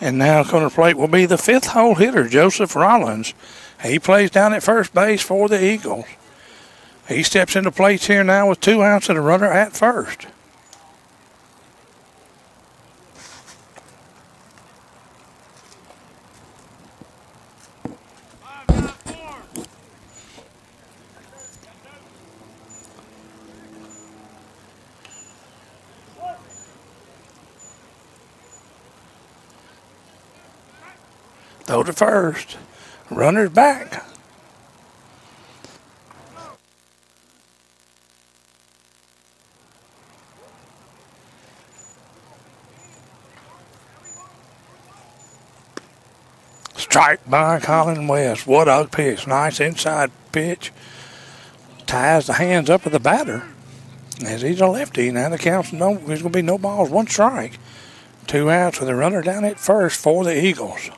And now corner plate will be the fifth hole hitter, Joseph Rollins. He plays down at first base for the Eagles. He steps into place here now with two outs and a runner at first. Throw to first. Runner's back. Strike by Colin West. What a pitch. Nice inside pitch. Ties the hands up of the batter. As he's a lefty, now the count's no, there's going to be no balls, one strike. Two outs with a runner down at first for the Eagles.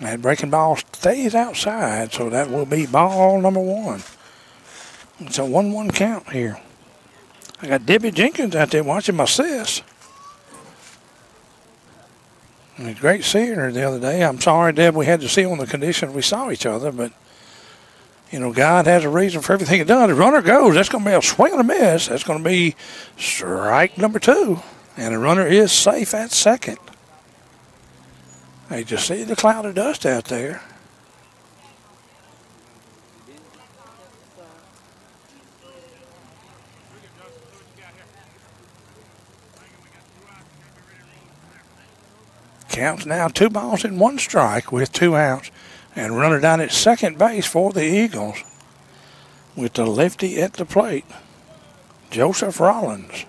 That breaking ball stays outside, so that will be ball number one. It's a 1 1 count here. I got Debbie Jenkins out there watching my sis. And it's great seeing her the other day. I'm sorry, Deb, we had to see on the condition we saw each other, but, you know, God has a reason for everything he does. The runner goes. That's going to be a swing and a miss. That's going to be strike number two. And the runner is safe at second. Hey, just see the cloud of dust out there. Counts now two balls and one strike with two outs. And runner down at second base for the Eagles with the lefty at the plate, Joseph Rollins.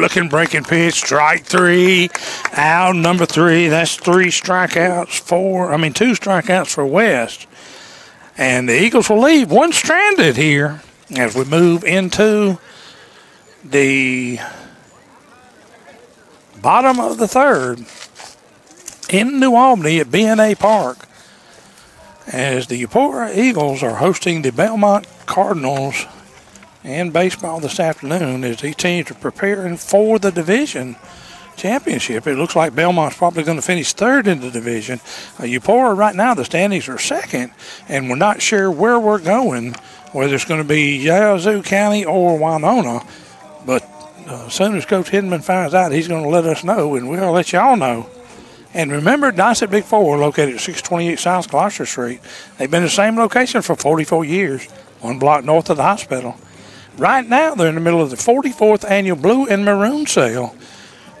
Looking breaking pitch, strike three, out number three. That's three strikeouts four, I mean, two strikeouts for West. And the Eagles will leave one stranded here as we move into the bottom of the third in New Albany at BNA Park as the Eupora Eagles are hosting the Belmont Cardinals and baseball this afternoon as these teams are preparing for the division championship. It looks like Belmont's probably going to finish third in the division. Uh, Eupora right now, the standings are second, and we're not sure where we're going, whether it's going to be Yazoo County or Winona. But uh, as soon as Coach Hidman finds out, he's going to let us know, and we're going to let y'all know. And remember, Dyson Big Four, located at 628 South Gloster Street. They've been the same location for 44 years, one block north of the hospital. Right now, they're in the middle of the 44th annual Blue and Maroon sale,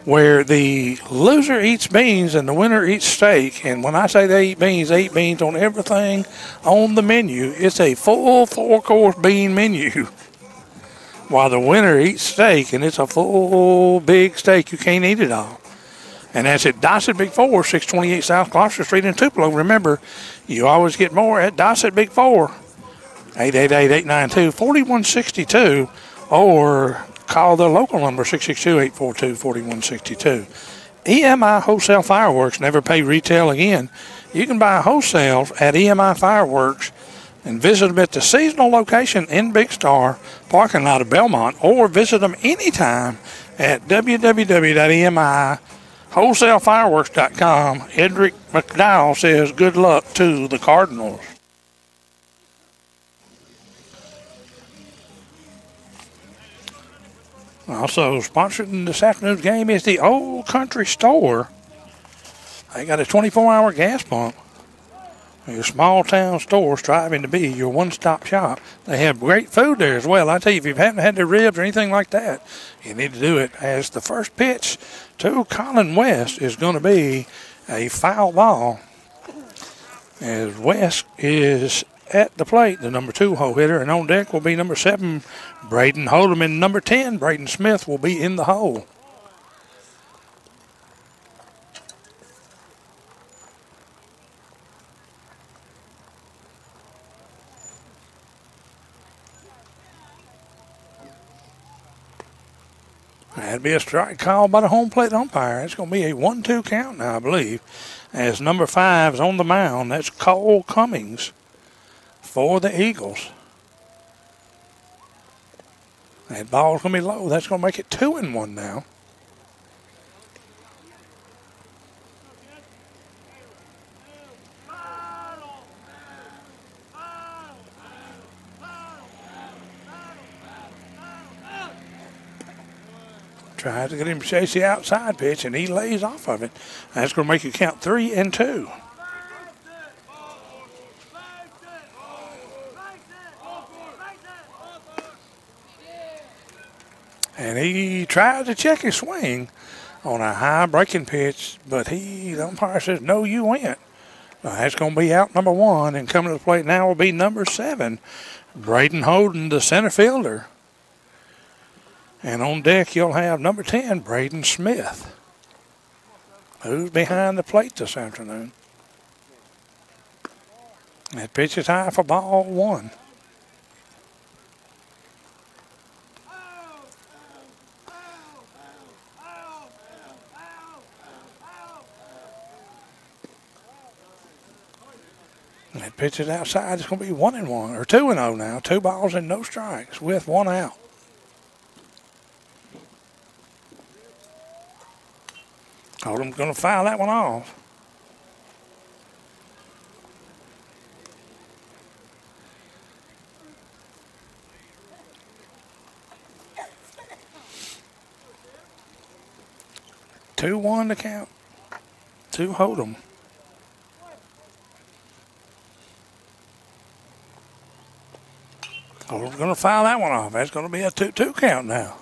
where the loser eats beans and the winner eats steak. And when I say they eat beans, they eat beans on everything on the menu. It's a full four course bean menu. While the winner eats steak, and it's a full big steak. You can't eat it all. And that's at Dyson Big Four, 628 South Gloster Street in Tupelo. Remember, you always get more at Dyson Big Four. 888-892-4162 or call the local number 662-842-4162. EMI Wholesale Fireworks never pay retail again. You can buy wholesale at EMI Fireworks and visit them at the seasonal location in Big Star parking lot of Belmont or visit them anytime at www.emiwholesalefireworks.com. Edric McDowell says good luck to the Cardinals. Also sponsoring this afternoon's game is the Old Country Store. They got a 24-hour gas pump. Your small town store striving to be your one-stop shop. They have great food there as well. I tell you, if you haven't had their ribs or anything like that, you need to do it. As the first pitch to Colin West is going to be a foul ball. As West is at the plate, the number two hole hitter, and on deck will be number seven, Braden Hodum, and number 10, Braden Smith, will be in the hole. That'd be a strike call by the home plate umpire. It's going to be a 1 2 count now, I believe. As number five is on the mound, that's Cole Cummings for the Eagles. That ball's going to be low. That's going to make it 2 and 1 now. Tries to get him to chase the outside pitch, and he lays off of it. That's going to make it count three and two. And he tried to check his swing on a high breaking pitch, but he, the umpire says, no, you went. That's going to be out number one, and coming to the plate now will be number seven, Braden Hodum, the center fielder. And on deck, you'll have number 10, Braden Smith, who's behind the plate this afternoon. That pitch is high for ball one. That pitch is outside. It's going to be one and one, or two and oh now. Two balls and no strikes with one out. Hodum's going to foul that one off. Two one to count. Two Hodum. Hodum's going to file that one off. That's going to be a two-two count now.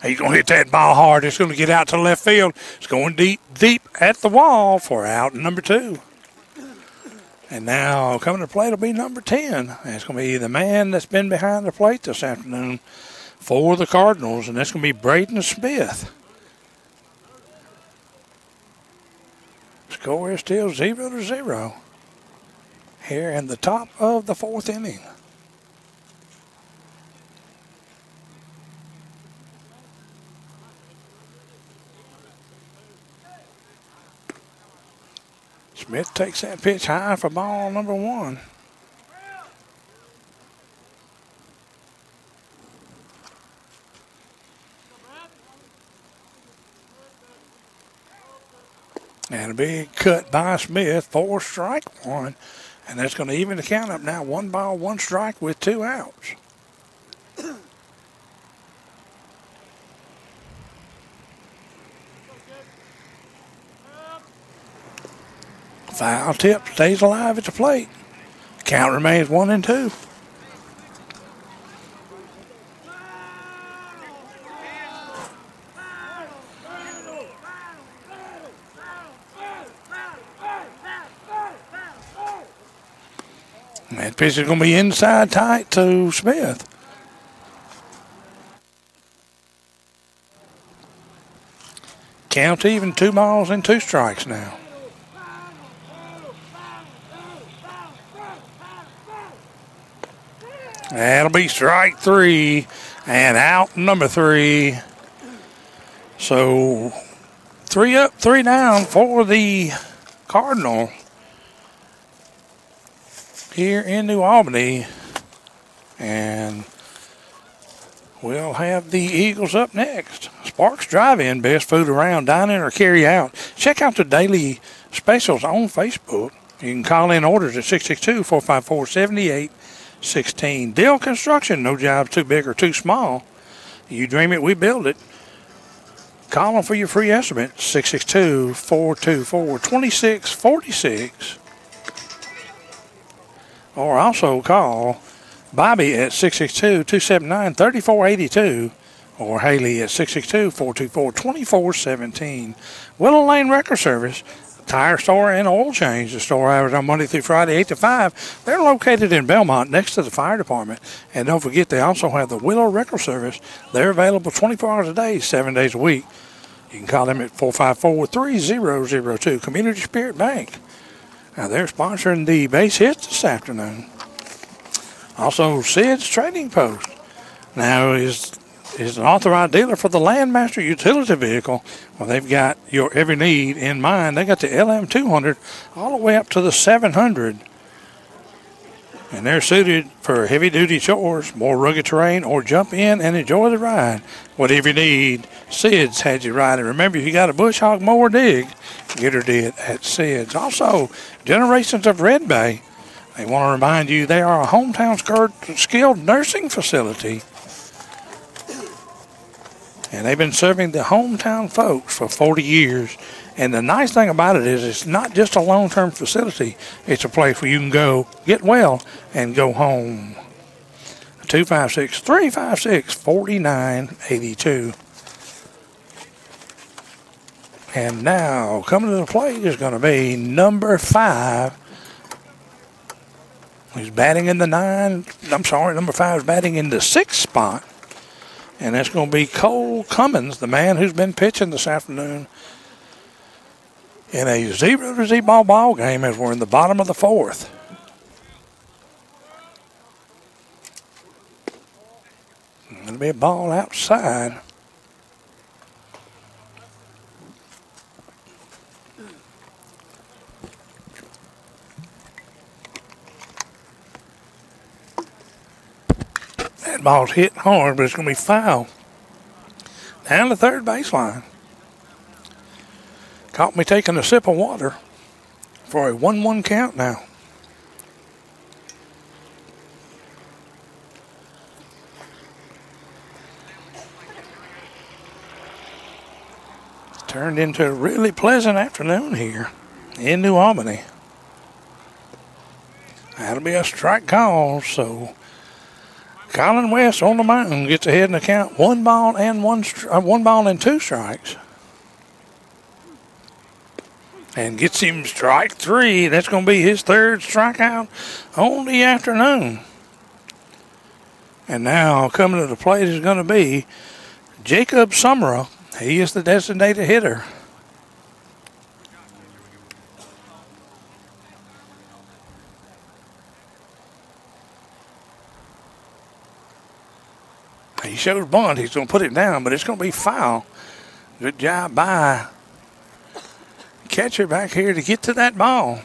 He's going to hit that ball hard. It's going to get out to left field. It's going deep, deep at the wall for out number two. And now coming to the plate will be number 10. And it's going to be the man that's been behind the plate this afternoon for the Cardinals, and that's going to be Braden Smith. Score is still 0 to 0 here in the top of the fourth inning. Smith takes that pitch high for ball number one. And a big cut by Smith for strike one. And that's going to even the count up now. One ball, one strike with two outs. Foul tip stays alive at the plate. Count remains one and two. That pitch is going to be inside tight to Smith. Count even two balls and two strikes now. That'll be strike three and out number three. So three up, three down for the Cardinal here in New Albany. And We'll have the Eagles up next. Sparks Drive In, best food around, dine in or carry out. Check out the daily specials on Facebook. You can call in orders at 662 454 7816. Deal Construction, no job's too big or too small. You dream it, we build it. Call them for your free estimate, 662 424 2646. Or also call Bobby at 662 279 3482 or Haley at 662 424 2417. Willow Lane Record Service, tire store and oil change. The store hours on Monday through Friday, 8 to 5. They're located in Belmont next to the fire department. And don't forget, they also have the Willow Record Service. They're available 24 hours a day, seven days a week. You can call them at 454 3002 Community Spirit Bank. Now, they're sponsoring the base hits this afternoon. Also, Sid's Trading Post. Now, is is an authorized dealer for the Landmaster utility vehicle. Well, they've got your every need in mind. They got the LM200 all the way up to the 700. And they're suited for heavy duty chores, more rugged terrain, or jump in and enjoy the ride. Whatever you need, Sid's had you. And remember, if you got a bush hog mower dig, get her did at Sid's. Also, Generations of Red Bay. They want to remind you they are a hometown skilled nursing facility and they've been serving the hometown folks for 40 years. And the nice thing about it is it's not just a long-term facility. It's a place where you can go get well and go home. 256-356-4982. And now coming to the plate is going to be number five. He's batting in the nine. I'm sorry, number five is batting in the sixth spot. And that's going to be Cole Cummings, the man who's been pitching this afternoon in a zero to zero ball ball game as we're in the bottom of the fourth. It'll be a ball outside. That ball's hit hard, but it's going to be foul. Down the third baseline. Caught me taking a sip of water for a 1 1 count now. Turned into a really pleasant afternoon here in New Albany. That'll be a strike call, so Colin West on the mountain gets ahead in the count. One ball and one uh, one ball and two strikes. And gets him strike three. That's going to be his third strikeout on the afternoon. And now coming to the plate is going to be Jacob Summerall. He is the designated hitter. Shows bunt. He's going to put it down, but it's going to be foul. Good job by catcher back here to get to that ball.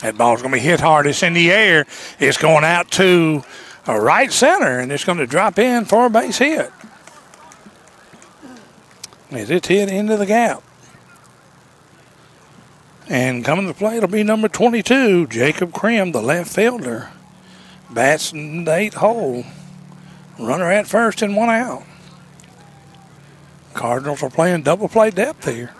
That ball's going to be hit hard. It's in the air. It's going out to a right center, and it's going to drop in for a base hit as it's hit into the gap. And coming to play, it'll be number 22, Jacob Krim, the left fielder. Bats in the eighth hole. Runner at first and one out. Cardinals are playing double play depth here.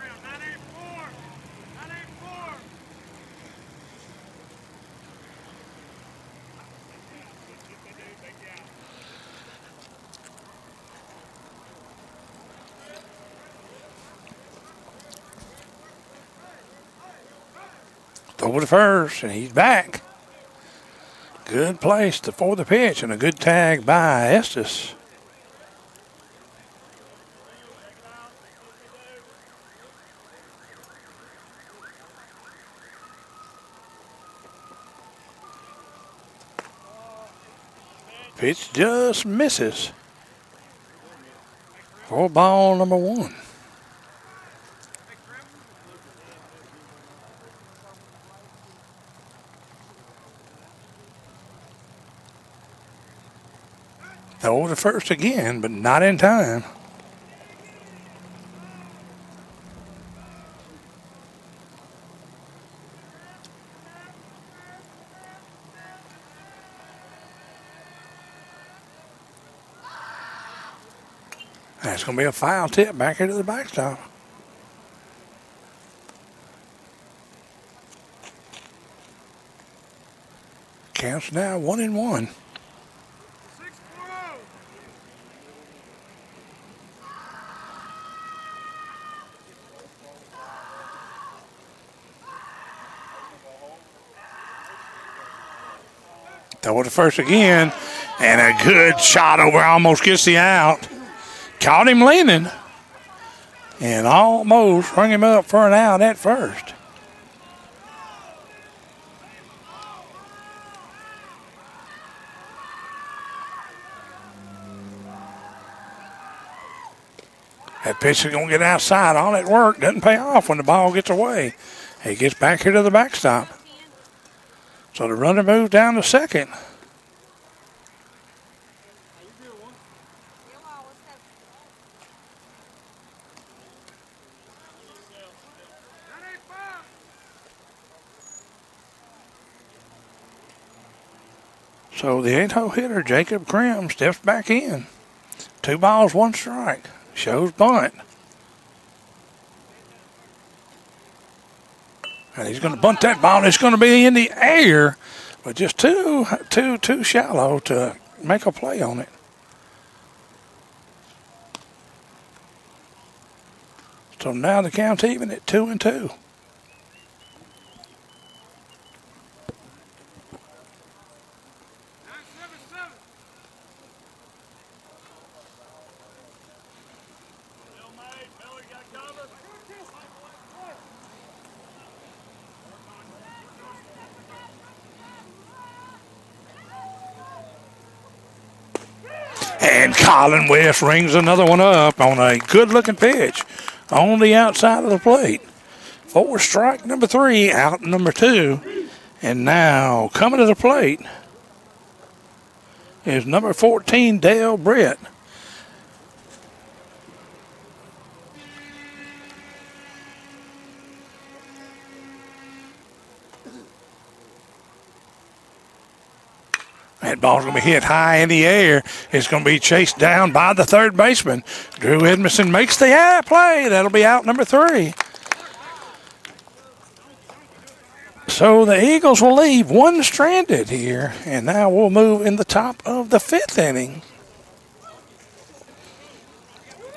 Over to first, and he's back. Good place to, for the pitch, and a good tag by Estes. Pitch just misses. for ball number one. Throw the first again, but not in time. That's going to be a foul tip back into the backstop. Counts now one and one. Throw it first again, and a good shot over almost gets the out. Caught him leaning, and almost rung him up for an out at first. That pitch is going to get outside. All that work doesn't pay off when the ball gets away. He gets back here to the backstop. So the runner moves down to second. So the eight-hole hitter, Jacob Krim, steps back in. Two balls, one strike. Shows bunt. He's going to bunt that ball. It's going to be in the air, but just too, too, too shallow to make a play on it. So now the count's even at two and two. And Colin West rings another one up on a good looking pitch on the outside of the plate. For strike number three, out number two. And now coming to the plate is number 14, Dale Britt. That ball's going to be hit high in the air. It's going to be chased down by the third baseman. Drew Edmondson makes the play. That'll be out number three. So the Eagles will leave one stranded here, and now we'll move in the top of the fifth inning.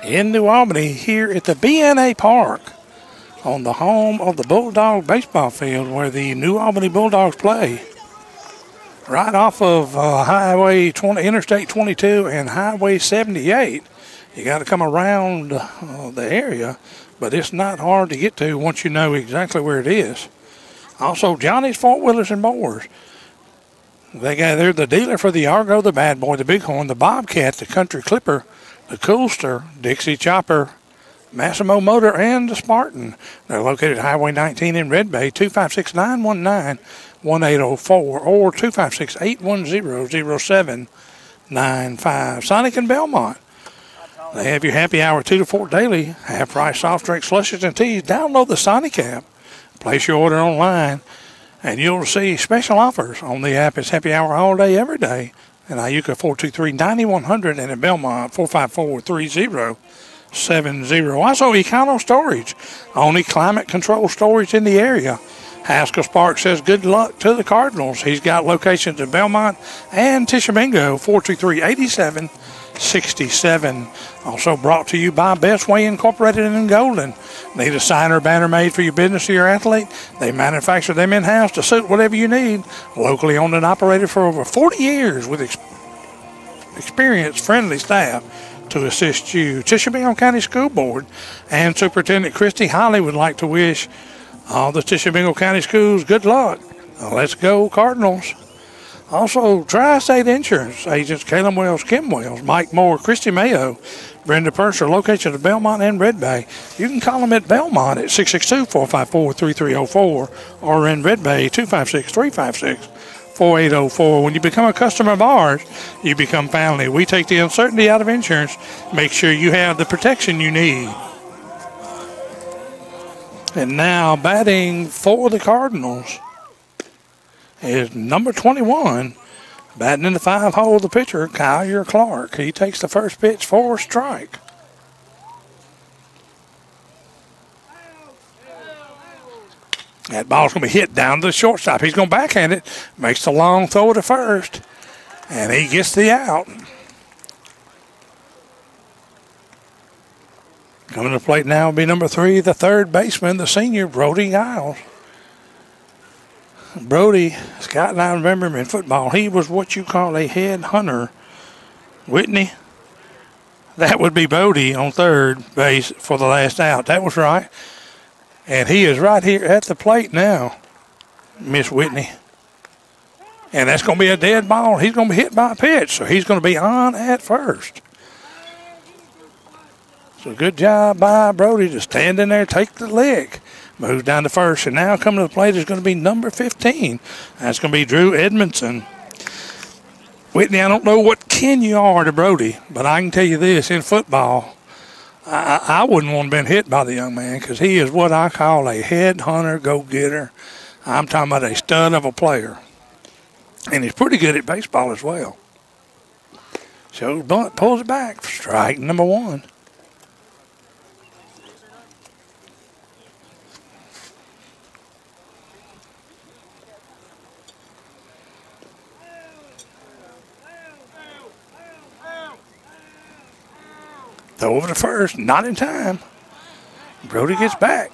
In New Albany, here at the BNA Park, on the home of the Bulldog baseball field where the New Albany Bulldogs play right off of uh, Highway 20, Interstate 22 and Highway 78. You got to come around uh, the area, but it's not hard to get to once you know exactly where it is. Also, Johnny's Fort Wheelers and Mowers. They got they're the dealer for the Argo, the Bad Boy, the Bighorn, the Bobcat, the Country Clipper, the Coolster, Dixie Chopper, Massimo Motor, and the Spartan. They're located Highway 19 in Red Bay, 256 919 1804 or 256 810 0795. Sonic and Belmont. They have your happy hour 2 to 4 daily. Half price soft drinks, slushes, and teas. Download the Sonic app. Place your order online, and you'll receive special offers on the app. It's happy hour all day, every day. In Iuka 423 9100 and in Belmont 454 3070. Also, Econo Storage, only climate control storage in the area. Haskell Sparks says good luck to the Cardinals. He's got locations in Belmont and Tishomingo, 423 67. Also brought to you by Best Way Incorporated in Golden. Need a sign or banner made for your business or your athlete? They manufacture them in house to suit whatever you need. Locally owned and operated for over 40 years with ex- experienced, friendly staff to assist you. Tishomingo County School Board and Superintendent Christy Holly would like to wish all the Tishomingo County schools, good luck. let's go, Cardinals. Also, Tri-State Insurance agents Caleb Wells, Kim Wells, Mike Moore, Christy Mayo, Brenda Purser, located at Belmont and Red Bay. You can call them at Belmont at 662-454-3304 or in Red Bay 256-356-4804. When you become a customer of ours, you become family. We take the uncertainty out of insurance, make sure you have the protection you need. And now batting for the Cardinals is number 21, batting in the five hole, the pitcher, Kyle Clark. He takes the first pitch for a strike. That ball's going to be hit down to the shortstop. He's going to backhand it, makes the long throw to first, and he gets the out. Coming to the plate now will be number three, the third baseman, the senior, Brody Giles. Brody, Scott and I remember him in football. He was what you call a head hunter. Whitney, that would be Brody on third base for the last out. That was right. And he is right here at the plate now, Miss Whitney. And that's going to be a dead ball. He's going to be hit by a pitch, so he's going to be on at first. So good job by Brody to stand in there, take the lick. Moves down to first, and now coming to the plate is going to be number 15. That's going to be Drew Edmondson. Whitney, I don't know what kin you are to Brody, but I can tell you this in football, I, I wouldn't want to been hit by the young man because he is what I call a headhunter, go getter. I'm talking about a stud of a player. And he's pretty good at baseball as well. So Bunt pulls it back. Strike number one. Over to first, not in time. Brody gets back.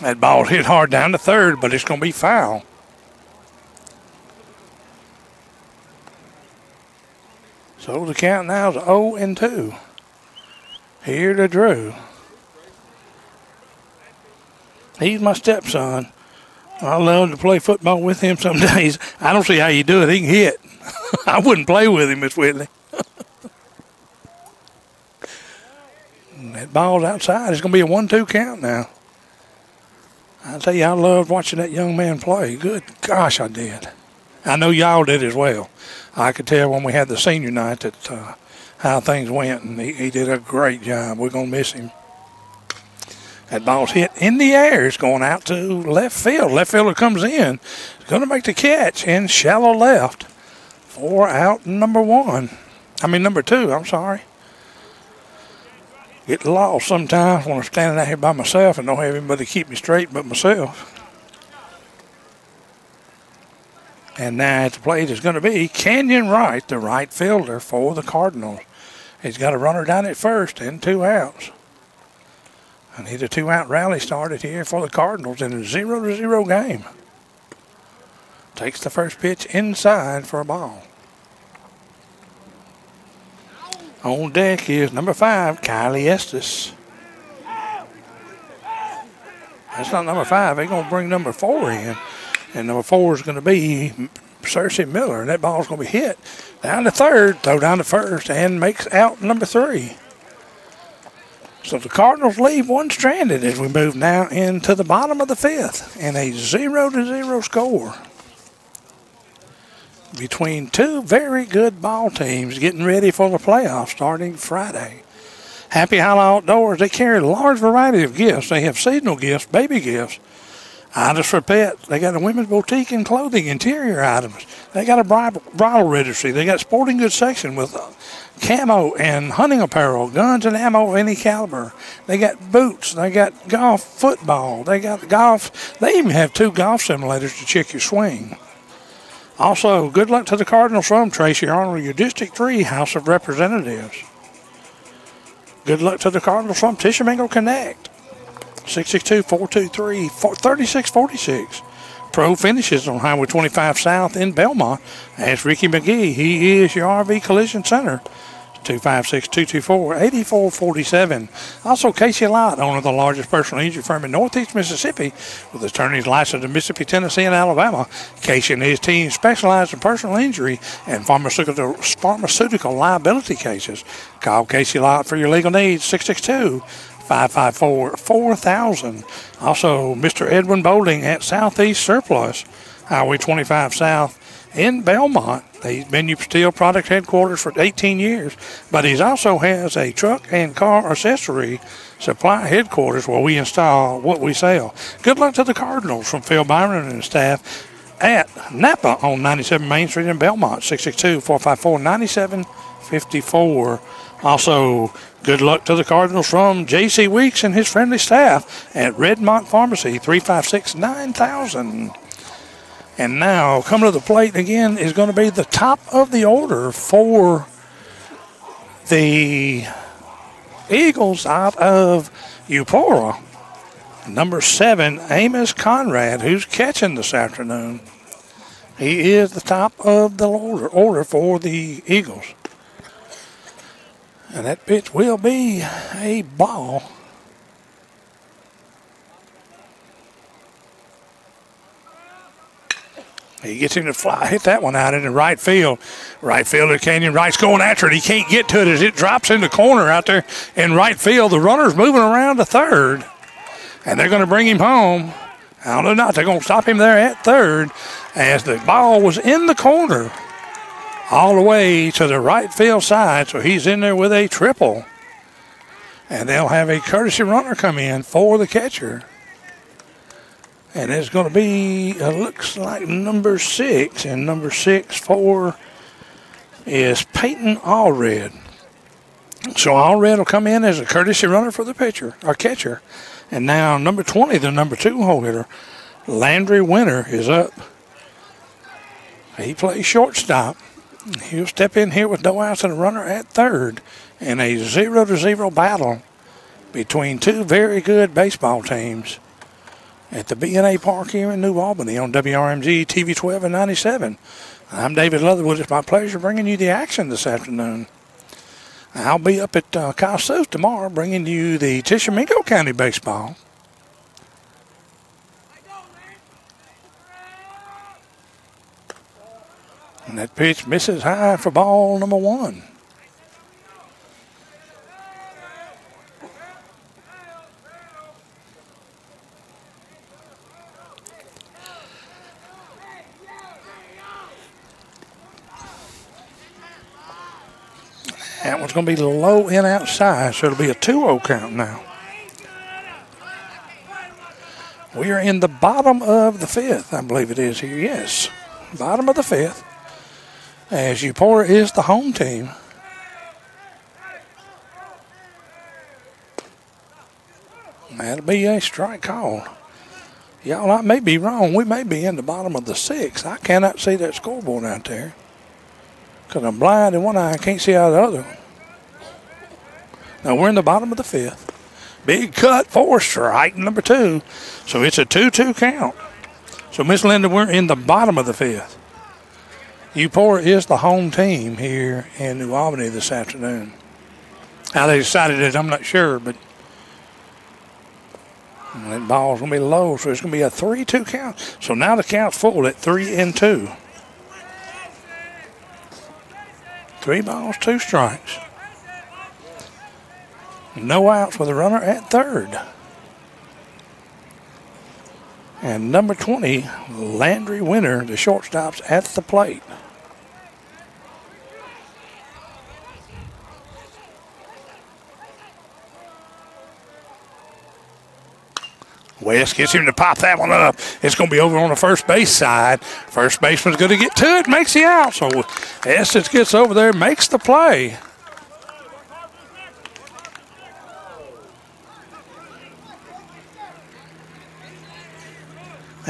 That ball hit hard down to third, but it's going to be foul. So the count now is 0 and 2. Here to Drew. He's my stepson. I love to play football with him some days. I don't see how you do it. He can hit. I wouldn't play with him, Miss Whitley. that ball's outside. It's going to be a one-two count now. I tell you, I loved watching that young man play. Good gosh, I did. I know y'all did as well. I could tell when we had the senior night that uh, how things went, and he, he did a great job. We're going to miss him. That ball's hit in the air. It's going out to left field. Left fielder comes in. He's going to make the catch in shallow left for out number one. I mean, number two. I'm sorry. Get lost sometimes when I'm standing out here by myself and don't have anybody to keep me straight but myself. And now at the plate is going to be Kenyon Wright, the right fielder for the Cardinals. He's got a runner down at first and two outs. I need a two out rally started here for the Cardinals in a 0 to 0 game. Takes the first pitch inside for a ball. On deck is number five, Kylie Estes. That's not number five. They're going to bring number four in. And number four is going to be Cersei Miller. And that ball's going to be hit down to third, throw down to first, and makes out number three. So the Cardinals leave one stranded as we move now into the bottom of the fifth and a zero to zero score between two very good ball teams getting ready for the playoffs starting Friday. Happy Hollow Outdoors, they carry a large variety of gifts. They have seasonal gifts, baby gifts, for pets. They got a women's boutique and clothing, interior items. They got a bridal, bridal registry. They got sporting goods section with uh, camo and hunting apparel, guns and ammo of any caliber. They got boots. They got golf football. They got golf. They even have two golf simulators to check your swing. Also, good luck to the Cardinals from Tracy Arnold, your District 3 House of Representatives. Good luck to the Cardinals from Tishomingo Connect. 662-423-3646. Pro finishes on Highway 25 South in Belmont. As Ricky McGee. He is your RV Collision Center. 256 224 8447. Also, Casey Lott, owner of the largest personal injury firm in Northeast Mississippi, with attorneys licensed in Mississippi, Tennessee, and Alabama. Casey and his team specialize in personal injury and pharmaceutical, pharmaceutical liability cases. Call Casey Lott for your legal needs 662 554 4000. Also, Mr. Edwin Bowling at Southeast Surplus, Highway 25 South in Belmont. He's been your Steel Product headquarters for 18 years, but he also has a truck and car accessory supply headquarters where we install what we sell. Good luck to the Cardinals from Phil Byron and his staff at Napa on 97 Main Street in Belmont, 662 454 9754. Also, good luck to the Cardinals from J.C. Weeks and his friendly staff at Redmont Pharmacy, 356 9000. And now, coming to the plate again is going to be the top of the order for the Eagles out of Eupora. Number seven, Amos Conrad, who's catching this afternoon. He is the top of the order, order for the Eagles. And that pitch will be a ball. He gets him to fly, hit that one out into right field. Right fielder Kenyon Wright's going after it. He can't get to it as it drops in the corner out there in right field. The runner's moving around to third, and they're going to bring him home. I don't know not. They're going to stop him there at third as the ball was in the corner all the way to the right field side. So he's in there with a triple. And they'll have a courtesy runner come in for the catcher. And it's going to be, it looks like number six. And number six for is Peyton Allred. So Allred will come in as a courtesy runner for the pitcher, or catcher. And now number 20, the number two hole hitter, Landry Winter, is up. He plays shortstop. He'll step in here with no outs and a runner at third in a zero to zero battle between two very good baseball teams at the B&A Park here in New Albany on WRMG TV 12 and 97. I'm David Leatherwood. It's my pleasure bringing you the action this afternoon. I'll be up at uh, Kossuth tomorrow bringing you the Tishomingo County baseball. And that pitch misses high for ball number one. That one's going to be low in outside, so it'll be a 2 0 count now. We are in the bottom of the fifth, I believe it is here. Yes, bottom of the fifth as Eupora is the home team. That'll be a strike call. Y'all, I may be wrong. We may be in the bottom of the sixth. I cannot see that scoreboard out there because I'm blind in one eye. I can't see out of the other. Now we're in the bottom of the fifth. Big cut for strike number two. So it's a 2 2 count. So, Miss Linda, we're in the bottom of the fifth. Eupora is the home team here in New Albany this afternoon. How they decided it, I'm not sure, but that ball's going to be low, so it's going to be a 3 2 count. So now the count's full at 3 and 2. Three balls, two strikes. No outs with a runner at third. And number 20, Landry Winter, the shortstop's at the plate. West gets him to pop that one up. It's going to be over on the first base side. First baseman's going to get to it, makes the out. So Estes gets over there, makes the play.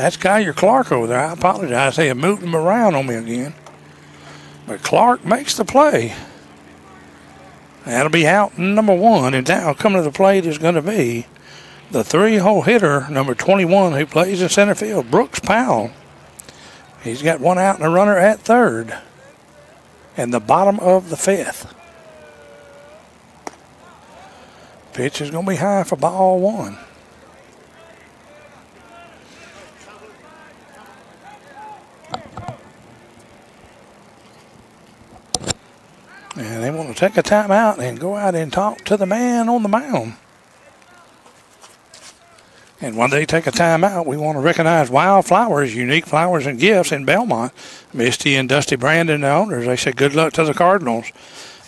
That's Kyer Clark over there. I apologize. They have moved him around on me again. But Clark makes the play. That'll be out number one. And now coming to the plate is going to be the three-hole hitter, number 21, who plays in center field, Brooks Powell. He's got one out and a runner at third. And the bottom of the fifth. Pitch is going to be high for ball one. And they want to take a timeout and go out and talk to the man on the mound. And when they take a timeout, we want to recognize Wildflowers, unique flowers and gifts in Belmont. Misty and Dusty Brandon, the owners, they say good luck to the Cardinals.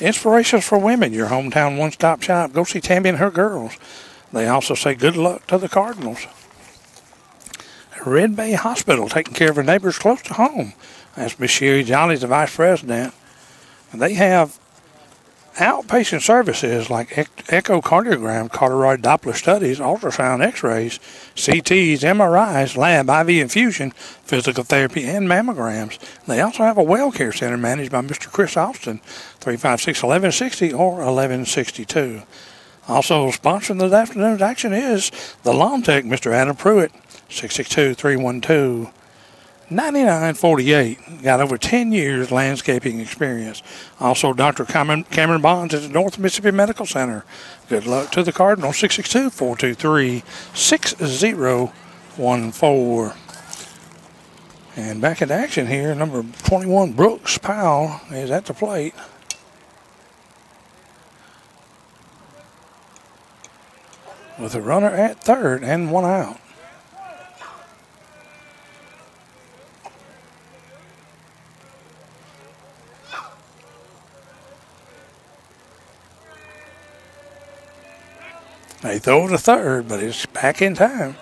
Inspirations for Women, your hometown one stop shop. Go see Tammy and her girls. They also say good luck to the Cardinals. Red Bay Hospital, taking care of their neighbors close to home. That's Miss Sherry Jolly's the vice president. They have outpatient services like echocardiogram, carotid Doppler studies, ultrasound x-rays, CTs, MRIs, lab, IV infusion, physical therapy, and mammograms. They also have a well care center managed by Mr. Chris Austin, 356-1160 or 1162. Also sponsoring this afternoon's action is the Lawn Tech, Mr. Adam Pruitt, 662-312. 9948. Got over 10 years landscaping experience. Also, Dr. Cameron, Bonds at the North Mississippi Medical Center. Good luck to the Cardinals. 662 423 6014. And back into action here, number 21, Brooks Powell is at the plate. With a runner at third and one out. They throw the third, but it's back in time.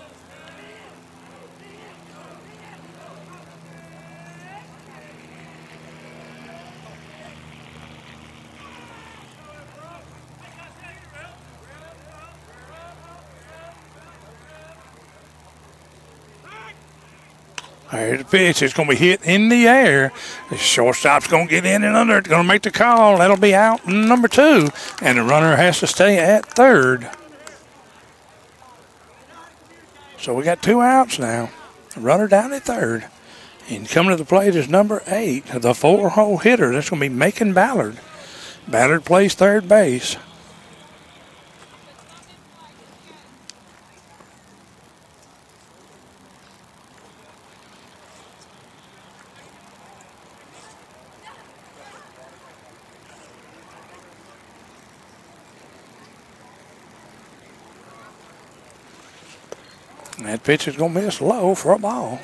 There's the pitch. It's going to be hit in the air. The shortstop's going to get in and under. It's going to make the call. That'll be out number two. And the runner has to stay at third. So we got two outs now. Runner down at third. And coming to the plate is number eight, the four hole hitter. That's going to be Macon Ballard. Ballard plays third base. That pitch is going to miss low for a ball.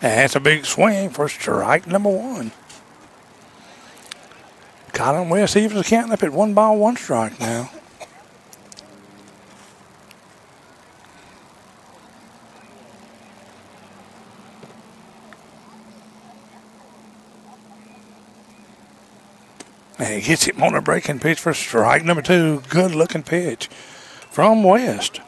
That's a big swing for strike number one. Colin West Evans counting up at one ball, one strike now. He hits him on a breaking pitch for strike number two. Good looking pitch from West.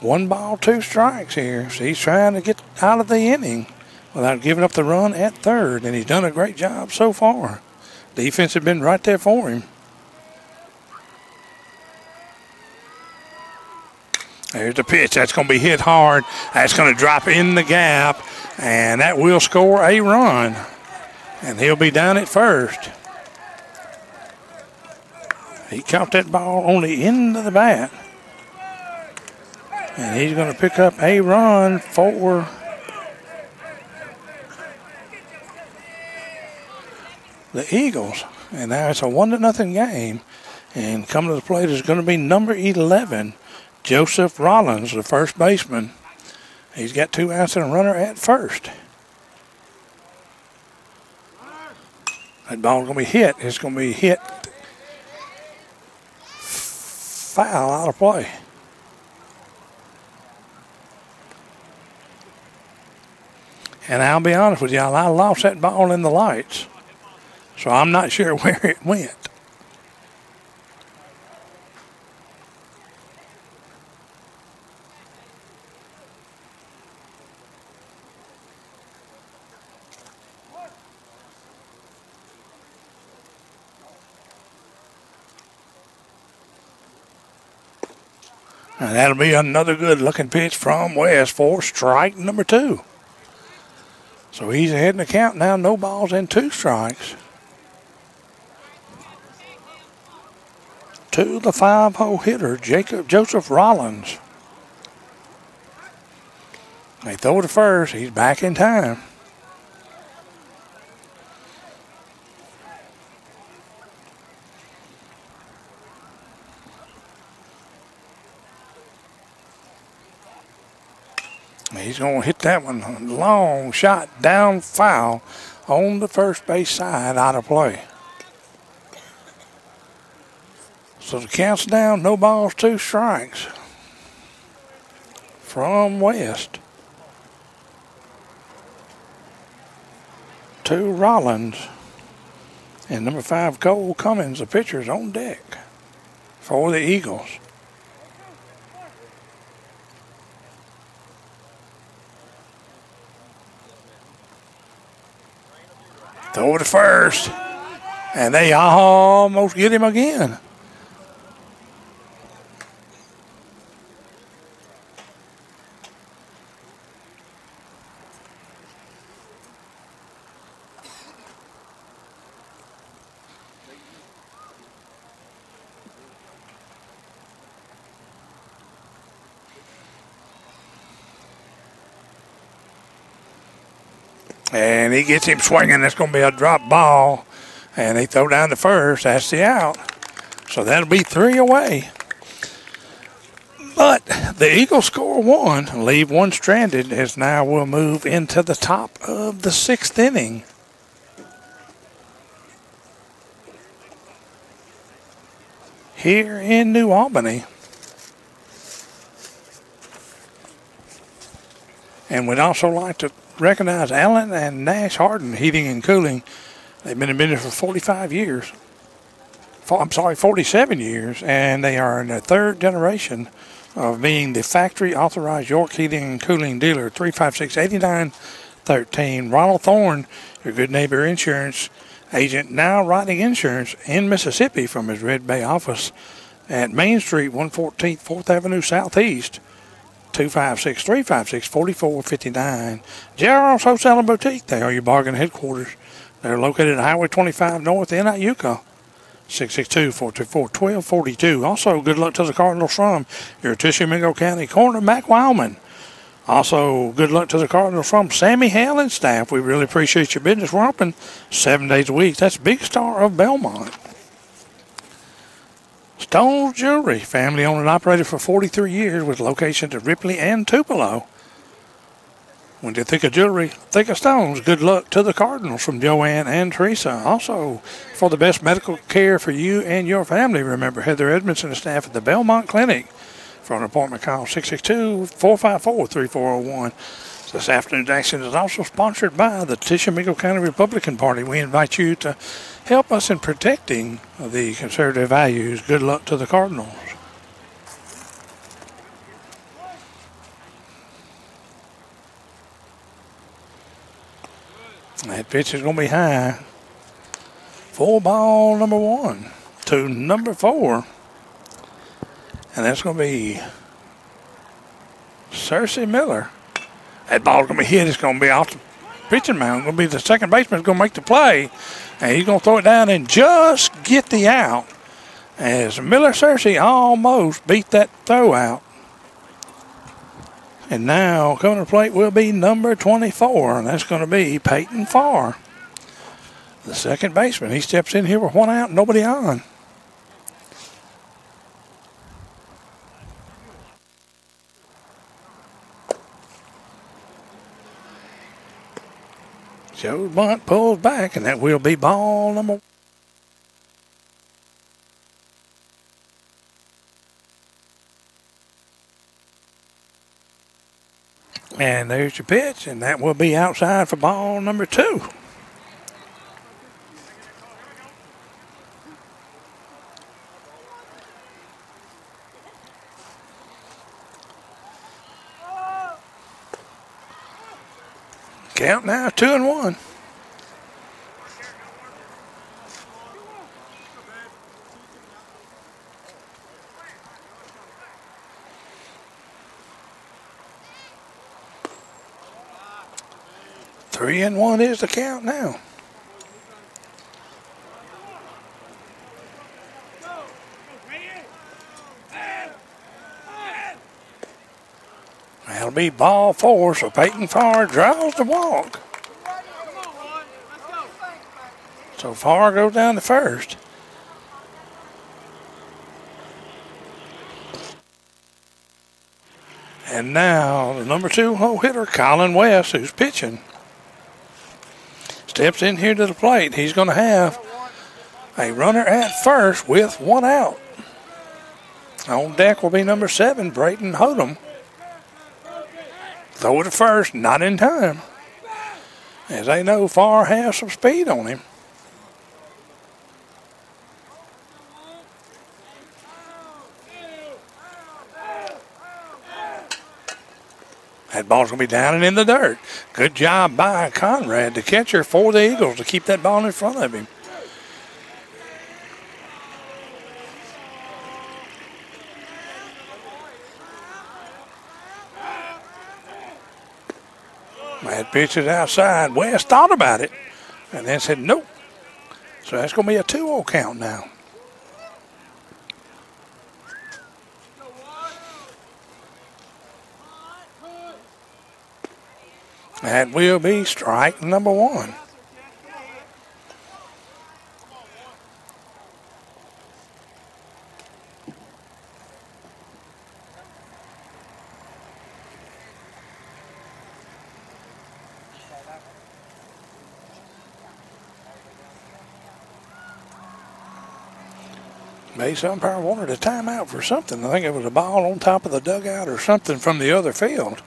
One ball, two strikes here. So he's trying to get out of the inning without giving up the run at third. And he's done a great job so far. Defense has been right there for him. There's the pitch. That's going to be hit hard. That's going to drop in the gap. And that will score a run. And he'll be down at first. He caught that ball on the end of the bat. And he's going to pick up a run for the Eagles. And now it's a one to nothing game. And coming to the plate is going to be number 11, Joseph Rollins, the first baseman. He's got two outs and a runner at first. That ball's going to be hit. It's going to be hit foul out of play. And I'll be honest with y'all, I lost that ball in the lights. So I'm not sure where it went. And that'll be another good looking pitch from West for strike number two. So he's ahead in the count now, no balls and two strikes. To the five hole hitter, Jacob Joseph Rollins. They throw to first. He's back in time. He's going to hit that one long shot down foul on the first base side out of play. So the count's down, no balls, two strikes from West. To Rollins. And number five, Cole Cummings, the pitcher's on deck for the Eagles. Throw it first. And they almost get him again. And he gets him swinging. That's going to be a drop ball. And they throw down the first. That's the out. So that'll be three away. But the Eagles score one, leave one stranded, as now we'll move into the top of the sixth inning. Here in New Albany. And we'd also like to recognize Allen and Nash Harden Heating and Cooling. They've been in business for 45 years. I'm sorry, 47 years, and they are in their third generation of being the factory authorized York Heating and Cooling dealer. 356 8913. Ronald Thorne, your good neighbor insurance agent, now writing insurance in Mississippi from his Red Bay office at Main Street, 114th 4th Avenue Southeast. 256 356 4459. JR's Wholesale and Boutique. They are your bargain headquarters. They're located at Highway 25 North in Iuka. 662-424-1242. Also, good luck to the Cardinals from your Tishomingo County Corner, Mac Wildman. Also, good luck to the Cardinals from Sammy Hale and staff. We really appreciate your business. We're open seven days a week. That's Big Star of Belmont. Stone's Jewelry, family owned and operated for 43 years with locations at Ripley and Tupelo. When you think of jewelry, think of stones. Good luck to the Cardinals from Joanne and Teresa. Also, for the best medical care for you and your family, remember Heather Edmondson and staff at the Belmont Clinic. For an appointment, call 662 454 3401. This afternoon's action is also sponsored by the Tishomingo County Republican Party. We invite you to help us in protecting the conservative values. Good luck to the Cardinals. That pitch is going to be high. Full ball number one to number four. And that's going to be Cersei Miller. That ball's going to be hit. It's going to be off the pitching mound. It's going to be the second baseman's going to make the play. And he's going to throw it down and just get the out. As Miller Cersei almost beat that throw out. And now coming to the plate will be number 24, and that's going to be Peyton Farr, the second baseman. He steps in here with one out, nobody on. Joe Bunt pulls back, and that will be ball number. And there's your pitch, and that will be outside for ball number two. Count now, two and one. Three and one is the count now. That'll be ball four, so Peyton Farr draws the walk. So Farr goes down to first. And now the number two hole hitter, Colin West, who's pitching, steps in here to the plate. He's going to have a runner at first with one out. On deck will be number seven, Brayton Hodum. Throw it first, not in time. As they know, Farr has some speed on him. That ball's going to be down and in the dirt. Good job by Conrad, the catcher for the Eagles, to keep that ball in front of him. Mad pitches outside. West thought about it and then said nope. So that's going to be a 2 0 count now. That will be strike number one. Base umpire wanted a timeout for something. I think it was a ball on top of the dugout or something from the other field.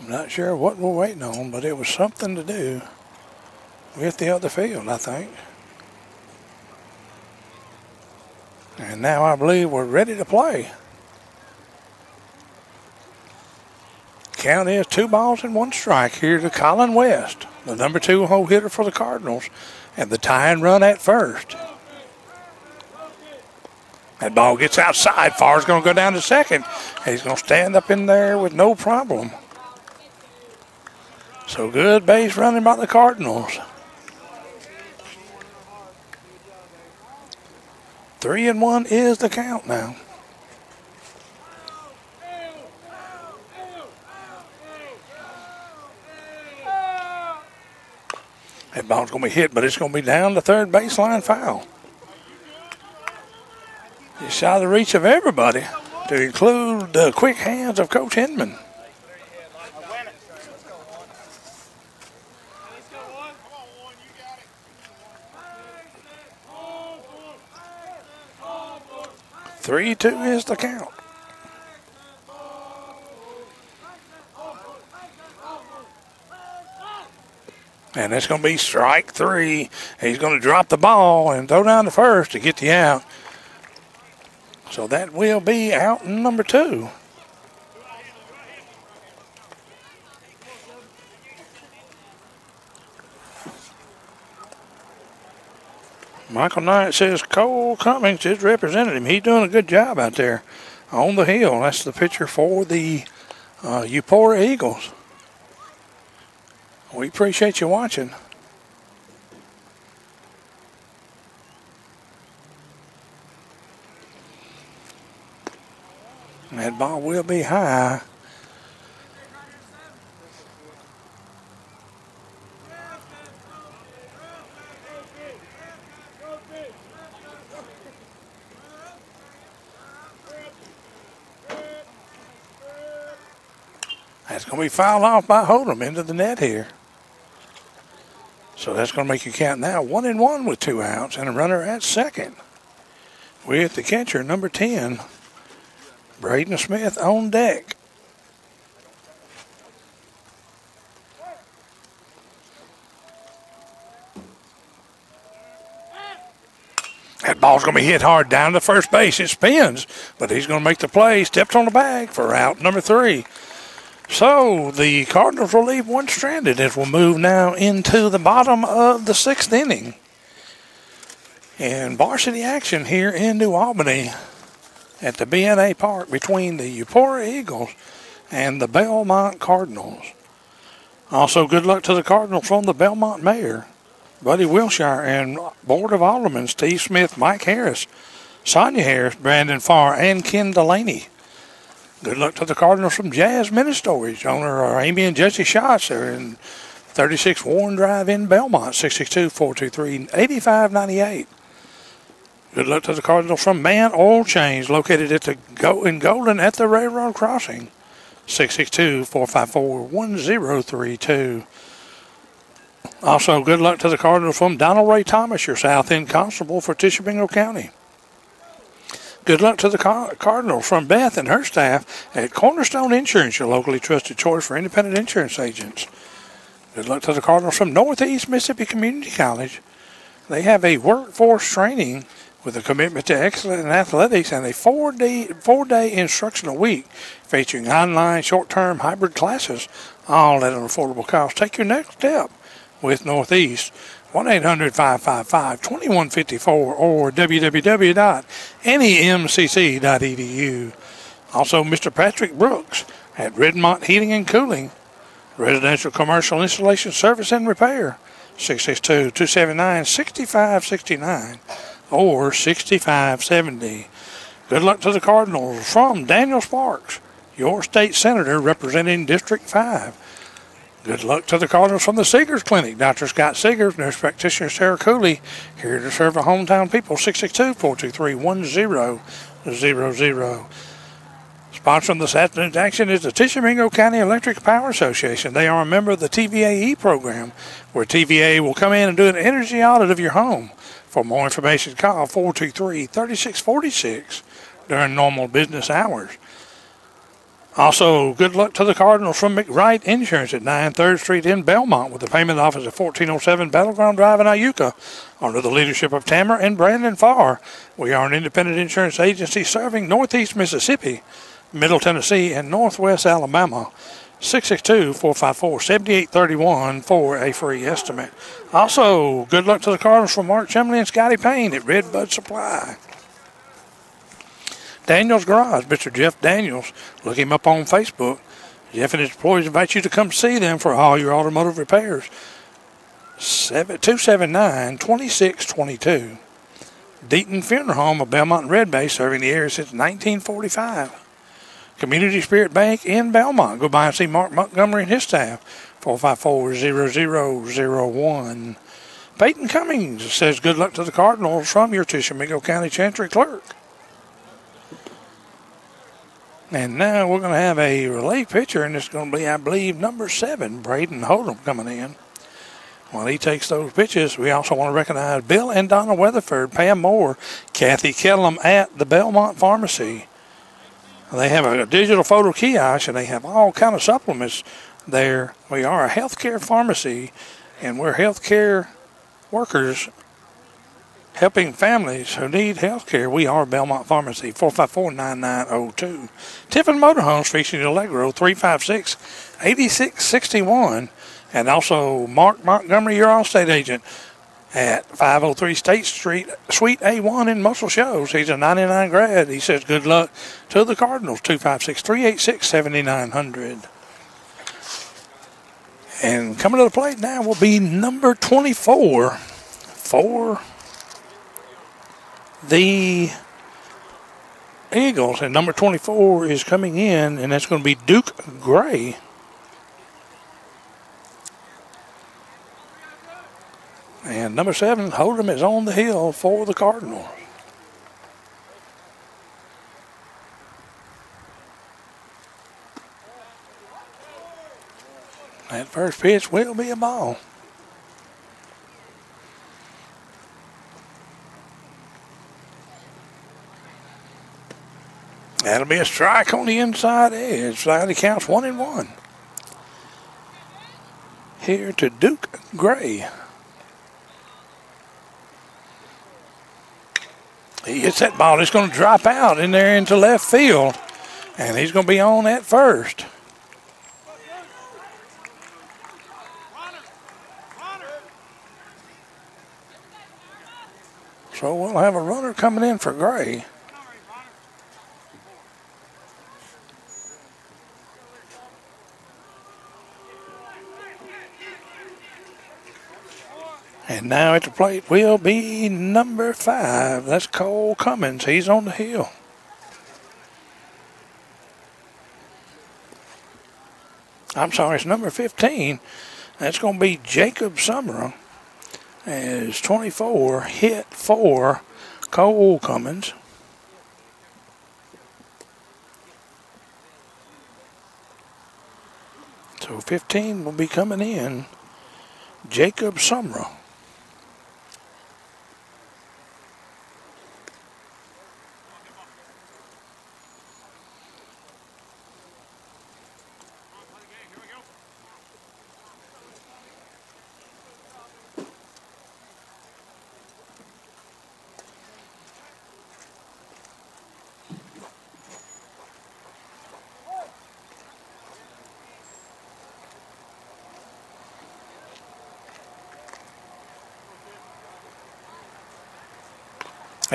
I'm not sure what we're waiting on, but it was something to do with the other field, I think. And now I believe we're ready to play. Count is two balls and one strike here to Colin West, the number two hole hitter for the Cardinals, and the tying run at first. That ball gets outside. Farr's going to go down to second. He's going to stand up in there with no problem. So good base running by the Cardinals. Three and one is the count now. That ball's going to be hit, but it's going to be down the third baseline foul. It's out of the reach of everybody, to include the quick hands of Coach Hinman. Three two is the count. And it's going to be strike three. He's going to drop the ball and throw down the first to get the out. So that will be out number two. Michael Knight says Cole Cummings is representing him. He's doing a good job out there on the hill. That's the pitcher for the uh, Eupora Eagles. We appreciate you watching. That ball will be high. That's going to be fouled off by Hodum into the net here. So that's going to make you count now one and one with two outs and a runner at second. With the catcher, number 10, Braden Smith on deck. That ball's going to be hit hard down to first base. It spins, but he's going to make the play. Steps on the bag for out number three. So the Cardinals will leave one stranded as we'll move now into the bottom of the sixth inning. And varsity action here in New Albany at the BNA Park between the Eupora Eagles and the Belmont Cardinals. Also, good luck to the Cardinals from the Belmont Mayor, Buddy Wilshire, and Board of Aldermen Steve Smith, Mike Harris, Sonia Harris, Brandon Farr, and Ken Delaney. Good luck to the Cardinals from Jazz Storage. Owner are Amy and Jesse Schatz. They're in 36 Warren Drive in Belmont, 662 423 8598. Good luck to the Cardinals from Man Oil Change, located at the Go in Golden at the railroad crossing. 662-454-1032. Also, good luck to the Cardinals from Donald Ray Thomas, your South End Constable for Tishomingo County. Good luck to the Cardinals from Beth and her staff at Cornerstone Insurance, your locally trusted choice for independent insurance agents. Good luck to the Cardinals from Northeast Mississippi Community College. They have a workforce training with a commitment to excellence in athletics and a four-day four-day instructional week featuring online short-term hybrid classes, all at an affordable cost. Take your next step with Northeast. 1-800-555-2154 or www.nemcc.edu. Also, Mr. Patrick Brooks at Redmont Heating and Cooling, residential commercial installation service and repair, 662-279-6569 or 6570. Good luck to the Cardinals from Daniel Sparks, your state senator representing District 5. Good luck to the callers from the Seegers Clinic. Dr. Scott Seegers, nurse practitioner Sarah Cooley, here to serve our hometown people. 662-423-1000. Sponsoring this afternoon's action is the Tishomingo County Electric Power Association. They are a member of the TVAE program, where TVA will come in and do an energy audit of your home. For more information, call 423 3646 during normal business hours. Also, good luck to the Cardinals from McWright Insurance at 9 3rd Street in Belmont with the payment office at 1407 Battleground Drive in Iuka. Under the leadership of Tamara and Brandon Farr, we are an independent insurance agency serving Northeast Mississippi, Middle Tennessee, and Northwest Alabama. 662-454-7831 for a free estimate. Also, good luck to the Cardinals from Mark Chumley and Scotty Payne at Redbud Supply. Daniels Garage, Mr. Jeff Daniels. Look him up on Facebook. Jeff and his employees invite you to come see them for all your automotive repairs. 279-2622. Deaton Funeral Home of Belmont Red Bay, serving the area since 1945. Community Spirit Bank in Belmont. Go by and see Mark Montgomery and his staff. 454-0001. Peyton Cummings says good luck to the Cardinals from your Tishomingo County Chancery Clerk. And now we're going to have a relief pitcher, and it's going to be, I believe, number seven, Braden Hodum, coming in. While he takes those pitches, we also want to recognize Bill and Donna Weatherford, Pam Moore, Kathy Kellum at the Belmont Pharmacy. They have a digital photo kiosk and they have all kind of supplements there. We are a healthcare pharmacy and we're healthcare workers helping families who need health care. We are Belmont Pharmacy, 454-9902. Tiffin Motorhomes featuring Allegro, 356-8661. And also Mark Montgomery, your Allstate agent, at 503 State Street, Suite A1 in Muscle Shoals. He's a 99 grad. He says good luck to the Cardinals, 256 386 7900. And coming to the plate now will be number 24 for the Eagles. And number 24 is coming in, and that's going to be Duke Gray. And number seven, Hodum is on the hill for the Cardinals. That first pitch will be a ball. That'll be a strike on the inside edge. Slightly counts one and one. Here to Duke Gray. He hits that ball. It's going to drop out in there into left field. And he's going to be on at first. So we'll have a runner coming in for Gray. And now at the plate will be number five. That's Cole Cummings. He's on the hill. I'm sorry, it's number 15. That's going to be Jacob Summer. As 24 hit for Cole Cummings. So 15 will be coming in. Jacob Summer.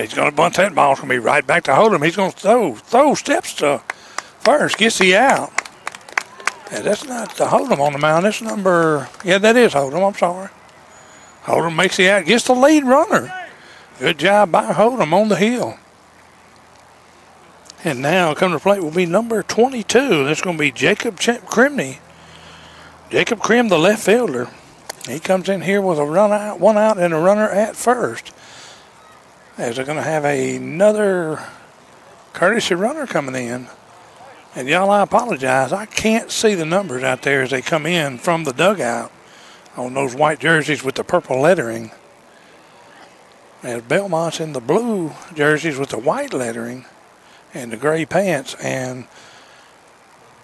He's going to bunt that ball. It's going to be right back to Hodum. He's going to throw, throw steps to first. Gets he out. Yeah, that's not the Hodum on the mound. That's number, yeah, that is Hodum. I'm sorry. Hodum makes the out. Gets the lead runner. Good job by Hodum on the hill. And now come to plate will be number 22. That's going to be Jacob Ch-. Jacob Krim, the left fielder. He comes in here with a run out, one out, and a runner at first as they're going to have another courtesy runner coming in. And y'all, I apologize. I can't see the numbers out there as they come in from the dugout on those white jerseys with the purple lettering. As Belmont's in the blue jerseys with the white lettering and the gray pants. And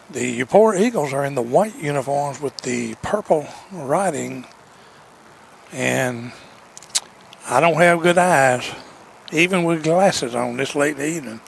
the Eupora Eagles are in the white uniforms with the purple writing. And I don't have good eyes even with glasses on this late evening.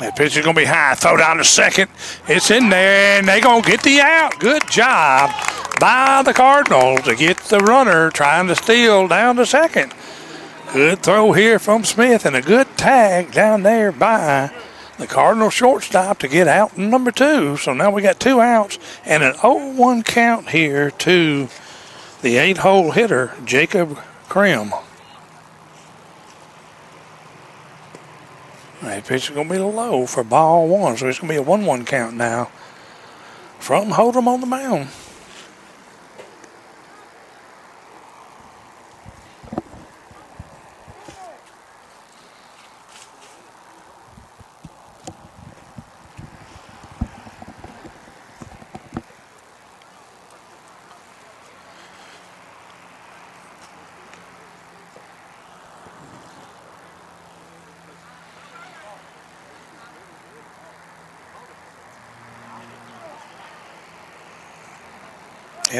That pitch is going to be high. Throw down to second. It's in there, and they're going to get the out. Good job by the Cardinals to get the runner trying to steal down to second. Good throw here from Smith, and a good tag down there by the Cardinal shortstop to get out number two. So now we got two outs and an 0-1 count here to the eight-hole hitter, Jacob Krim. That pitch is going to be low for ball one, so it's going to be a 1 1 count now from Hodum on the mound.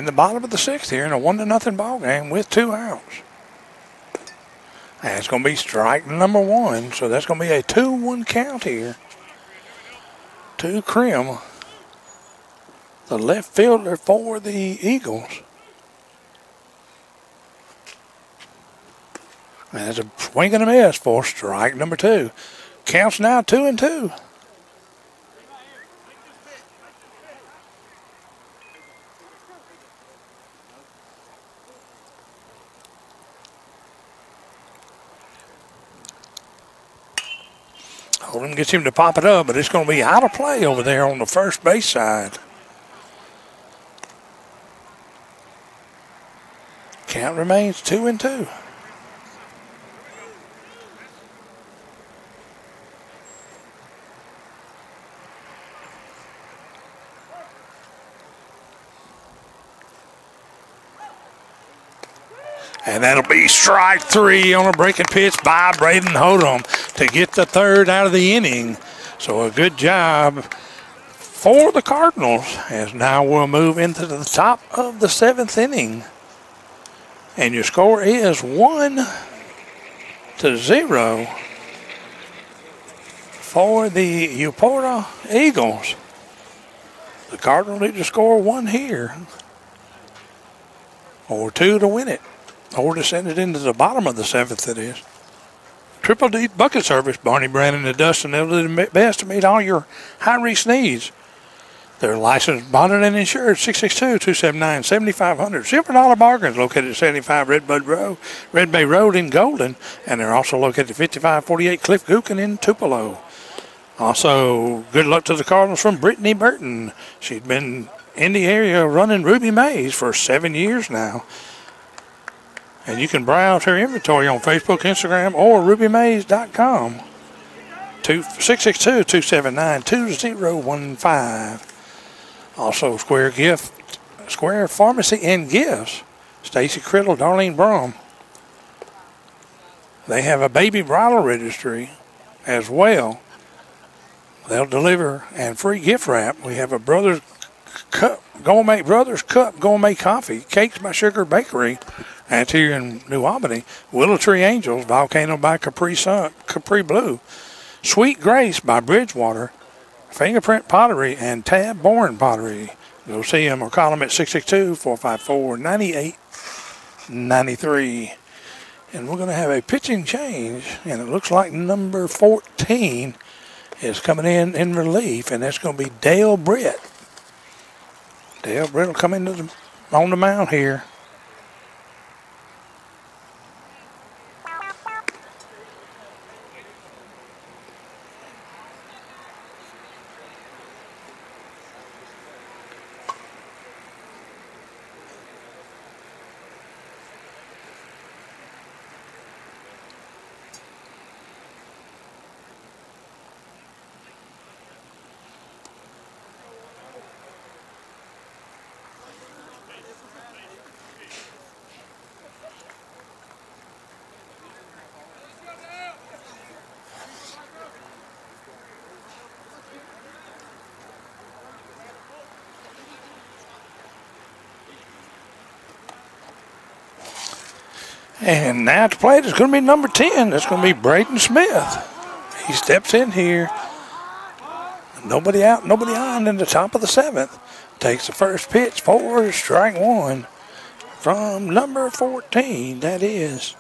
In the bottom of the sixth here in a one to nothing ball game with two outs. That's going to be strike number one, so that's going to be a two-one count here to Krim, the left fielder for the Eagles. And that's a swing and a miss for strike number two. Counts now two and two. Hodum gets him to pop it up, but it's going to be out of play over there on the first base side. Count remains two and two. And that'll be strike three on a breaking pitch by Braden Hodum to get the third out of the inning. So a good job for the Cardinals as now we'll move into the top of the seventh inning. And your score is one to zero for the Eupora Eagles. The Cardinals need to score one here or two to win it or to send it into the bottom of the seventh, it is. Triple D Bucket Service, Barney Brandon and Dustin. They'll do the best to meet all your high risk needs. They're licensed, bonded, and insured. 662-279-7500. Silver Dollar Bargains located at 75 Redbud Road, Red Bay Road in Golden. And they're also located at 5548 Cliff Gookin in Tupelo. Also, good luck to the Cardinals from Brittany Burton. She's been in the area running Ruby Mays for seven years now. And you can browse her inventory on Facebook, Instagram, or rubymays.com. 662 279 2015. Also, Square Gift, Square Pharmacy and Gifts. Stacy Criddle, Darlene Brom. They have a baby bridal registry as well. They'll deliver and free gift wrap. We have a Brothers Cup, Gourmet Brothers Cup Gourmet Coffee, Cakes by Sugar Bakery, that's here in New Albany. Willow Tree Angels, Volcano by Capri Sun, Capri Blue, Sweet Grace by Bridgewater, Fingerprint Pottery, and Tab Born Pottery. Go see them or call them at 662 454 9893. And we're going to have a pitching change, and it looks like number 14 is coming in in relief, and that's going to be Dale Britt. Dale Britt will come into the, on the mound here. And now the plate is going to be number 10. It's going to be Braden Smith. He steps in here. Nobody out, nobody on in the top of the seventh. Takes the first pitch for strike one from number 14. That is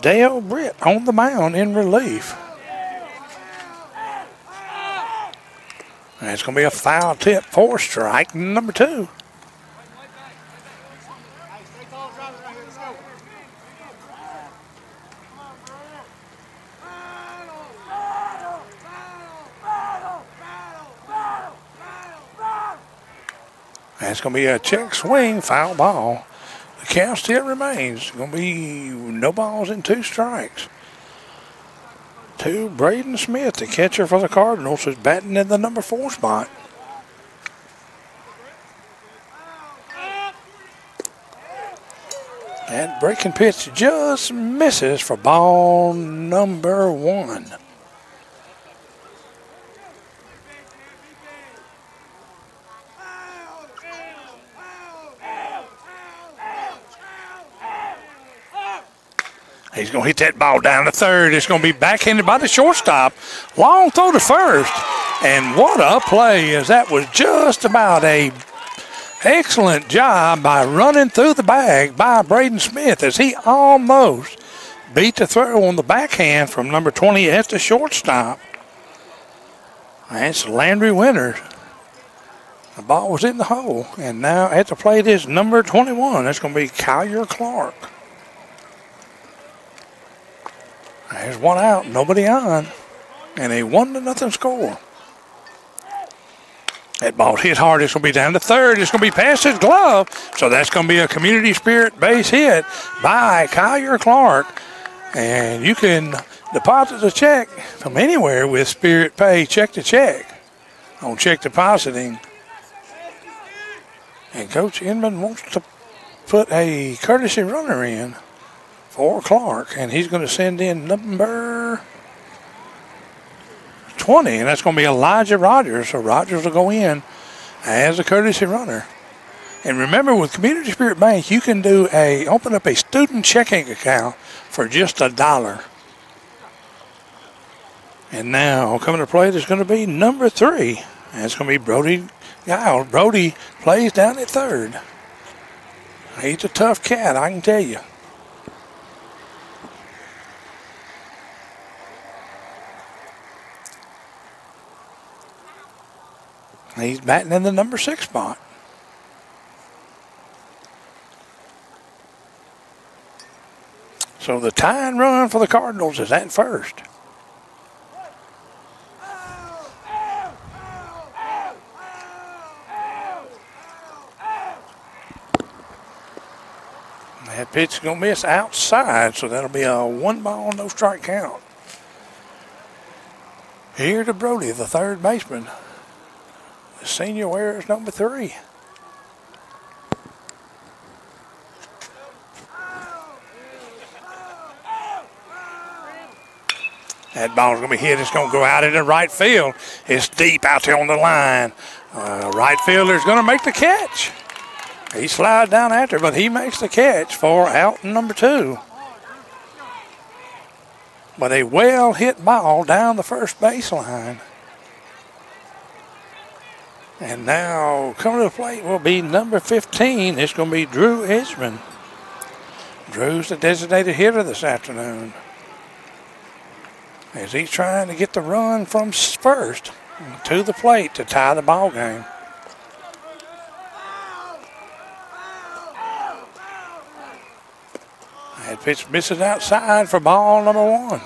Dale Britt on the mound in relief. And it's going to be a foul tip for strike number two. Going to be a check swing, foul ball. The count still remains. Going to be no balls and two strikes. To Braden Smith, the catcher for the Cardinals, is batting in the number four spot. That breaking pitch just misses for ball number one. He's going to hit that ball down to third. It's going to be backhanded by the shortstop. Long throw to first. And what a play as that was just about a excellent job by running through the bag by Braden Smith as he almost beat the throw on the backhand from number 20 at the shortstop. That's Landry Winters. The ball was in the hole. And now at the plate is number 21. That's going to be Collier Clark. There's one out, nobody on, and a one to nothing score. That ball hit hard. It's going to be down to third. It's going to be past his glove. So that's going to be a community spirit base hit by Collier Clark. And you can deposit a check from anywhere with Spirit Pay check to check on check depositing. And Coach Inman wants to put a courtesy runner in for Clark, and he's going to send in number 20. 20, and that's going to be Elijah Rogers. So Rogers will go in as a courtesy runner. And remember, with Community Spirit Bank, you can do a open up a student checking account for just a dollar. And now coming to play, there's going to be number three. It's going to be Brody Giles. Brody plays down at third. He's a tough cat, I can tell you. He's batting in the number six spot. So the tying run for the Cardinals is at first. That pitch is going to miss outside, so that'll be a one ball, no strike count. Here to Brody, the third baseman. Senior wears number three. That ball's going to be hit. It's going to go out into right field. It's deep out there on the line. Uh, right fielder's going to make the catch. He slides down after, but he makes the catch for out number two. But a well hit ball down the first baseline. And now coming to the plate will be number 15. It's going to be Drew Edgman. Drew's the designated hitter this afternoon. As he's trying to get the run from first to the plate to tie the ball game. That pitch misses outside for ball number one.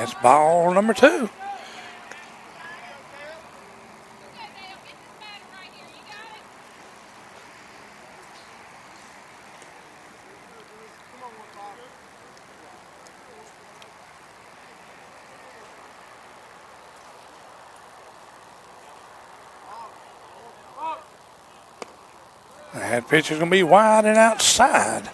That's ball number two. That pitch is going to be wide and outside.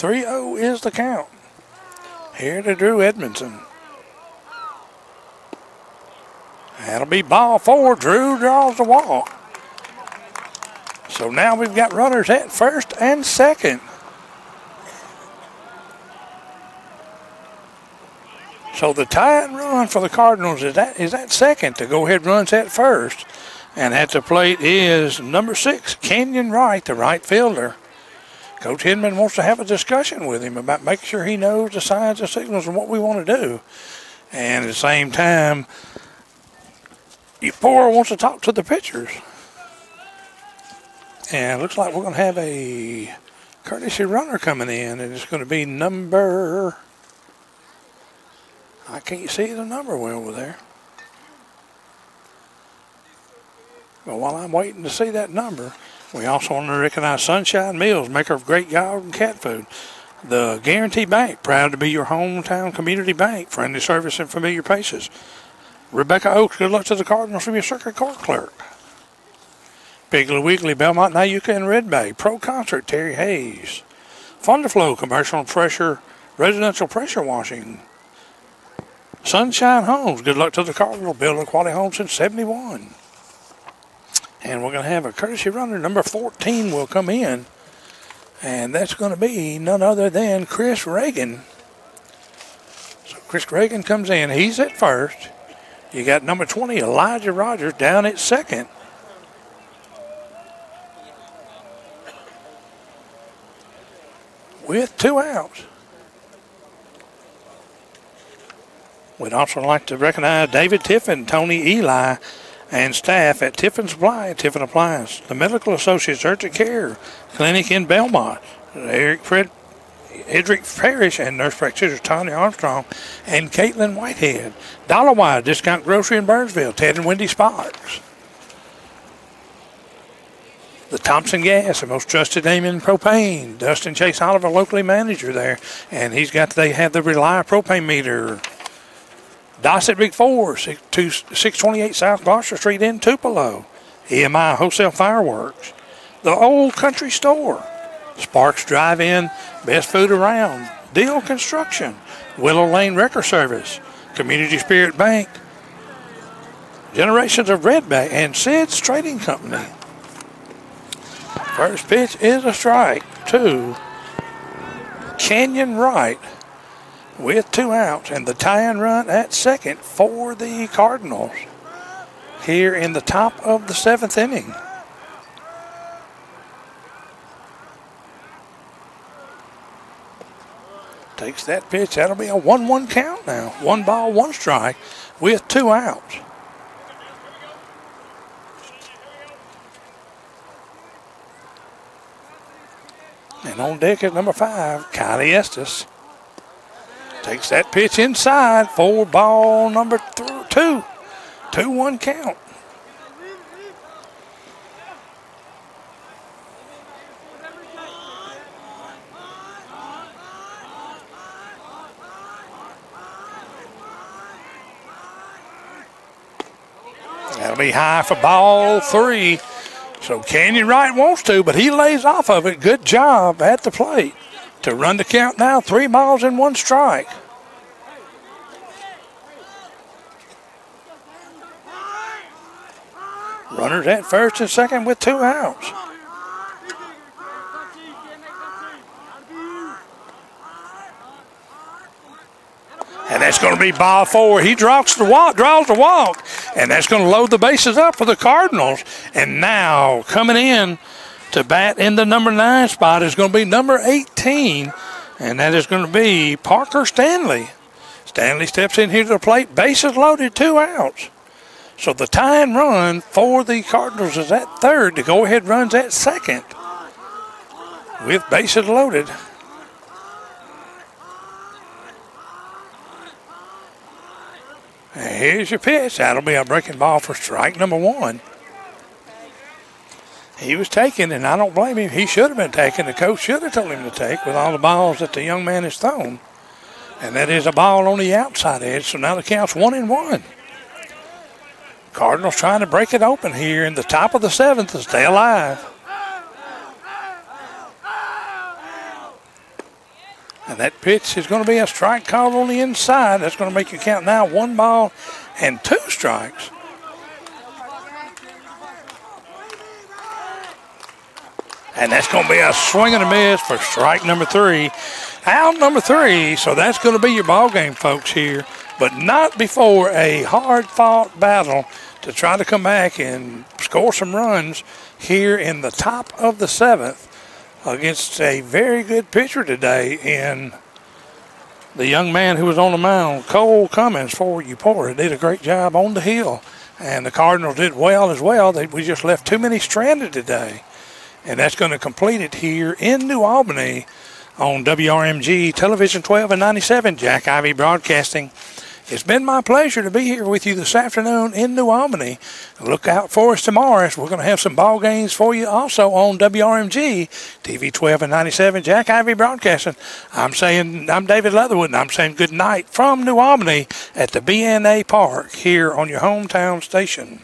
Three zero is the count. Here to Drew Edmondson. That'll be ball four. Drew draws the walk. So now we've got runners at first and second. So the tying run for the Cardinals is that is that second. to go ahead runs at first. And at the plate is number six, Kenyon Wright, the right fielder. Coach Hinman wants to have a discussion with him about making sure he knows the signs and signals and what we want to do. And at the same time, Eupora wants to talk to the pitchers. And it looks like we're going to have a courtesy runner coming in, and it's going to be number. I can't see the number well over there. But while I'm waiting to see that number, we also want to recognize Sunshine Mills, maker of great dog and cat food. The Guarantee Bank, proud to be your hometown community bank, friendly service and familiar paces. Rebecca Oaks, good luck to the Cardinals from your circuit court clerk. Piggly Wiggly, Belmont, Nayuka, and Red Bay. Pro Concert, Terry Hayes. Thunderflow, commercial pressure, residential pressure washing. Sunshine Homes, good luck to the Cardinals, building quality homes since 71. And we're going to have a courtesy runner. Number 14 will come in. And that's going to be none other than Chris Reagan. So Chris Reagan comes in. He's at first. You got number 20, Elijah Rogers, down at second. With two outs. We'd also like to recognize David Tiffin, Tony Eli, and staff at Tiffin Supply, Tiffin Appliance, the Medical Associates Urgent Care Clinic in Belmont, Eric Fred, Edric Parrish and nurse practitioner Tony Armstrong and Caitlin Whitehead. Dollar Dollarwide Discount Grocery in Burnsville, Ted and Wendy Sparks. The Thompson Gas, the most trusted name in propane. Dustin Chase Oliver, locally manager there, and he's got they have the Rely propane meter. Dossett Big Four, 628 South Gloster Street in Tupelo. EMI Wholesale Fireworks. The Old Country Store. Sparks Drive In, Best Food Around. Deal Construction. Willow Lane Record Service. Community Spirit Bank. Generations of Redback and Sid's Trading Company. First pitch is a strike to Kenyon Wright with two outs and the tie-in run at second for the Cardinals here in the top of the seventh inning. Takes that pitch. That'll be a 1 1 count now. One ball, one strike with two outs. And on deck is number five, Kylie Estes. Takes that pitch inside for ball number two. 2 1 count. That'll be high for ball three. So Kenyon Wright wants to, but he lays off of it. Good job at the plate to run the count now. Three balls and one strike. Runners at first and second with two outs. And that's going to be ball four. He draws the walk, draws the walk, and that's going to load the bases up for the Cardinals. And now coming in to bat in the number nine spot is going to be number 18, and that is going to be Parker Stanley. Stanley steps in here to the plate, bases loaded, two outs. So the tying run for the Cardinals is at third. The go ahead runs at second with bases loaded. And here's your pitch. That'll be a breaking ball for strike number one. He was taken, and I don't blame him. He should have been taken. The coach should have told him to take with all the balls that the young man has thrown. And that is a ball on the outside edge. So now the count's one and one. Cardinals trying to break it open here in the top of the seventh to stay alive. And that pitch is going to be a strike called on the inside. That's going to make you count now one ball and two strikes. And that's going to be a swing and a miss for strike number three. Out number three. So that's going to be your ball game, folks, here. But not before a hard fought battle to try to come back and score some runs here in the top of the seventh against a very good pitcher today in the young man who was on the mound, Cole Cummings for Eupora. Did a great job on the hill. And the Cardinals did well as well. They, we just left too many stranded today. And that's going to complete it here in New Albany on WRMG Television 12 and 97, Jack Ivy Broadcasting. It's been my pleasure to be here with you this afternoon in New Albany. Look out for us tomorrow. We're going to have some ball games for you also on WRMG TV 12 and 97. Jack Ivy Broadcasting. I'm saying I'm David Leatherwood, and I'm saying good night from New Albany at the BNA Park here on your hometown station.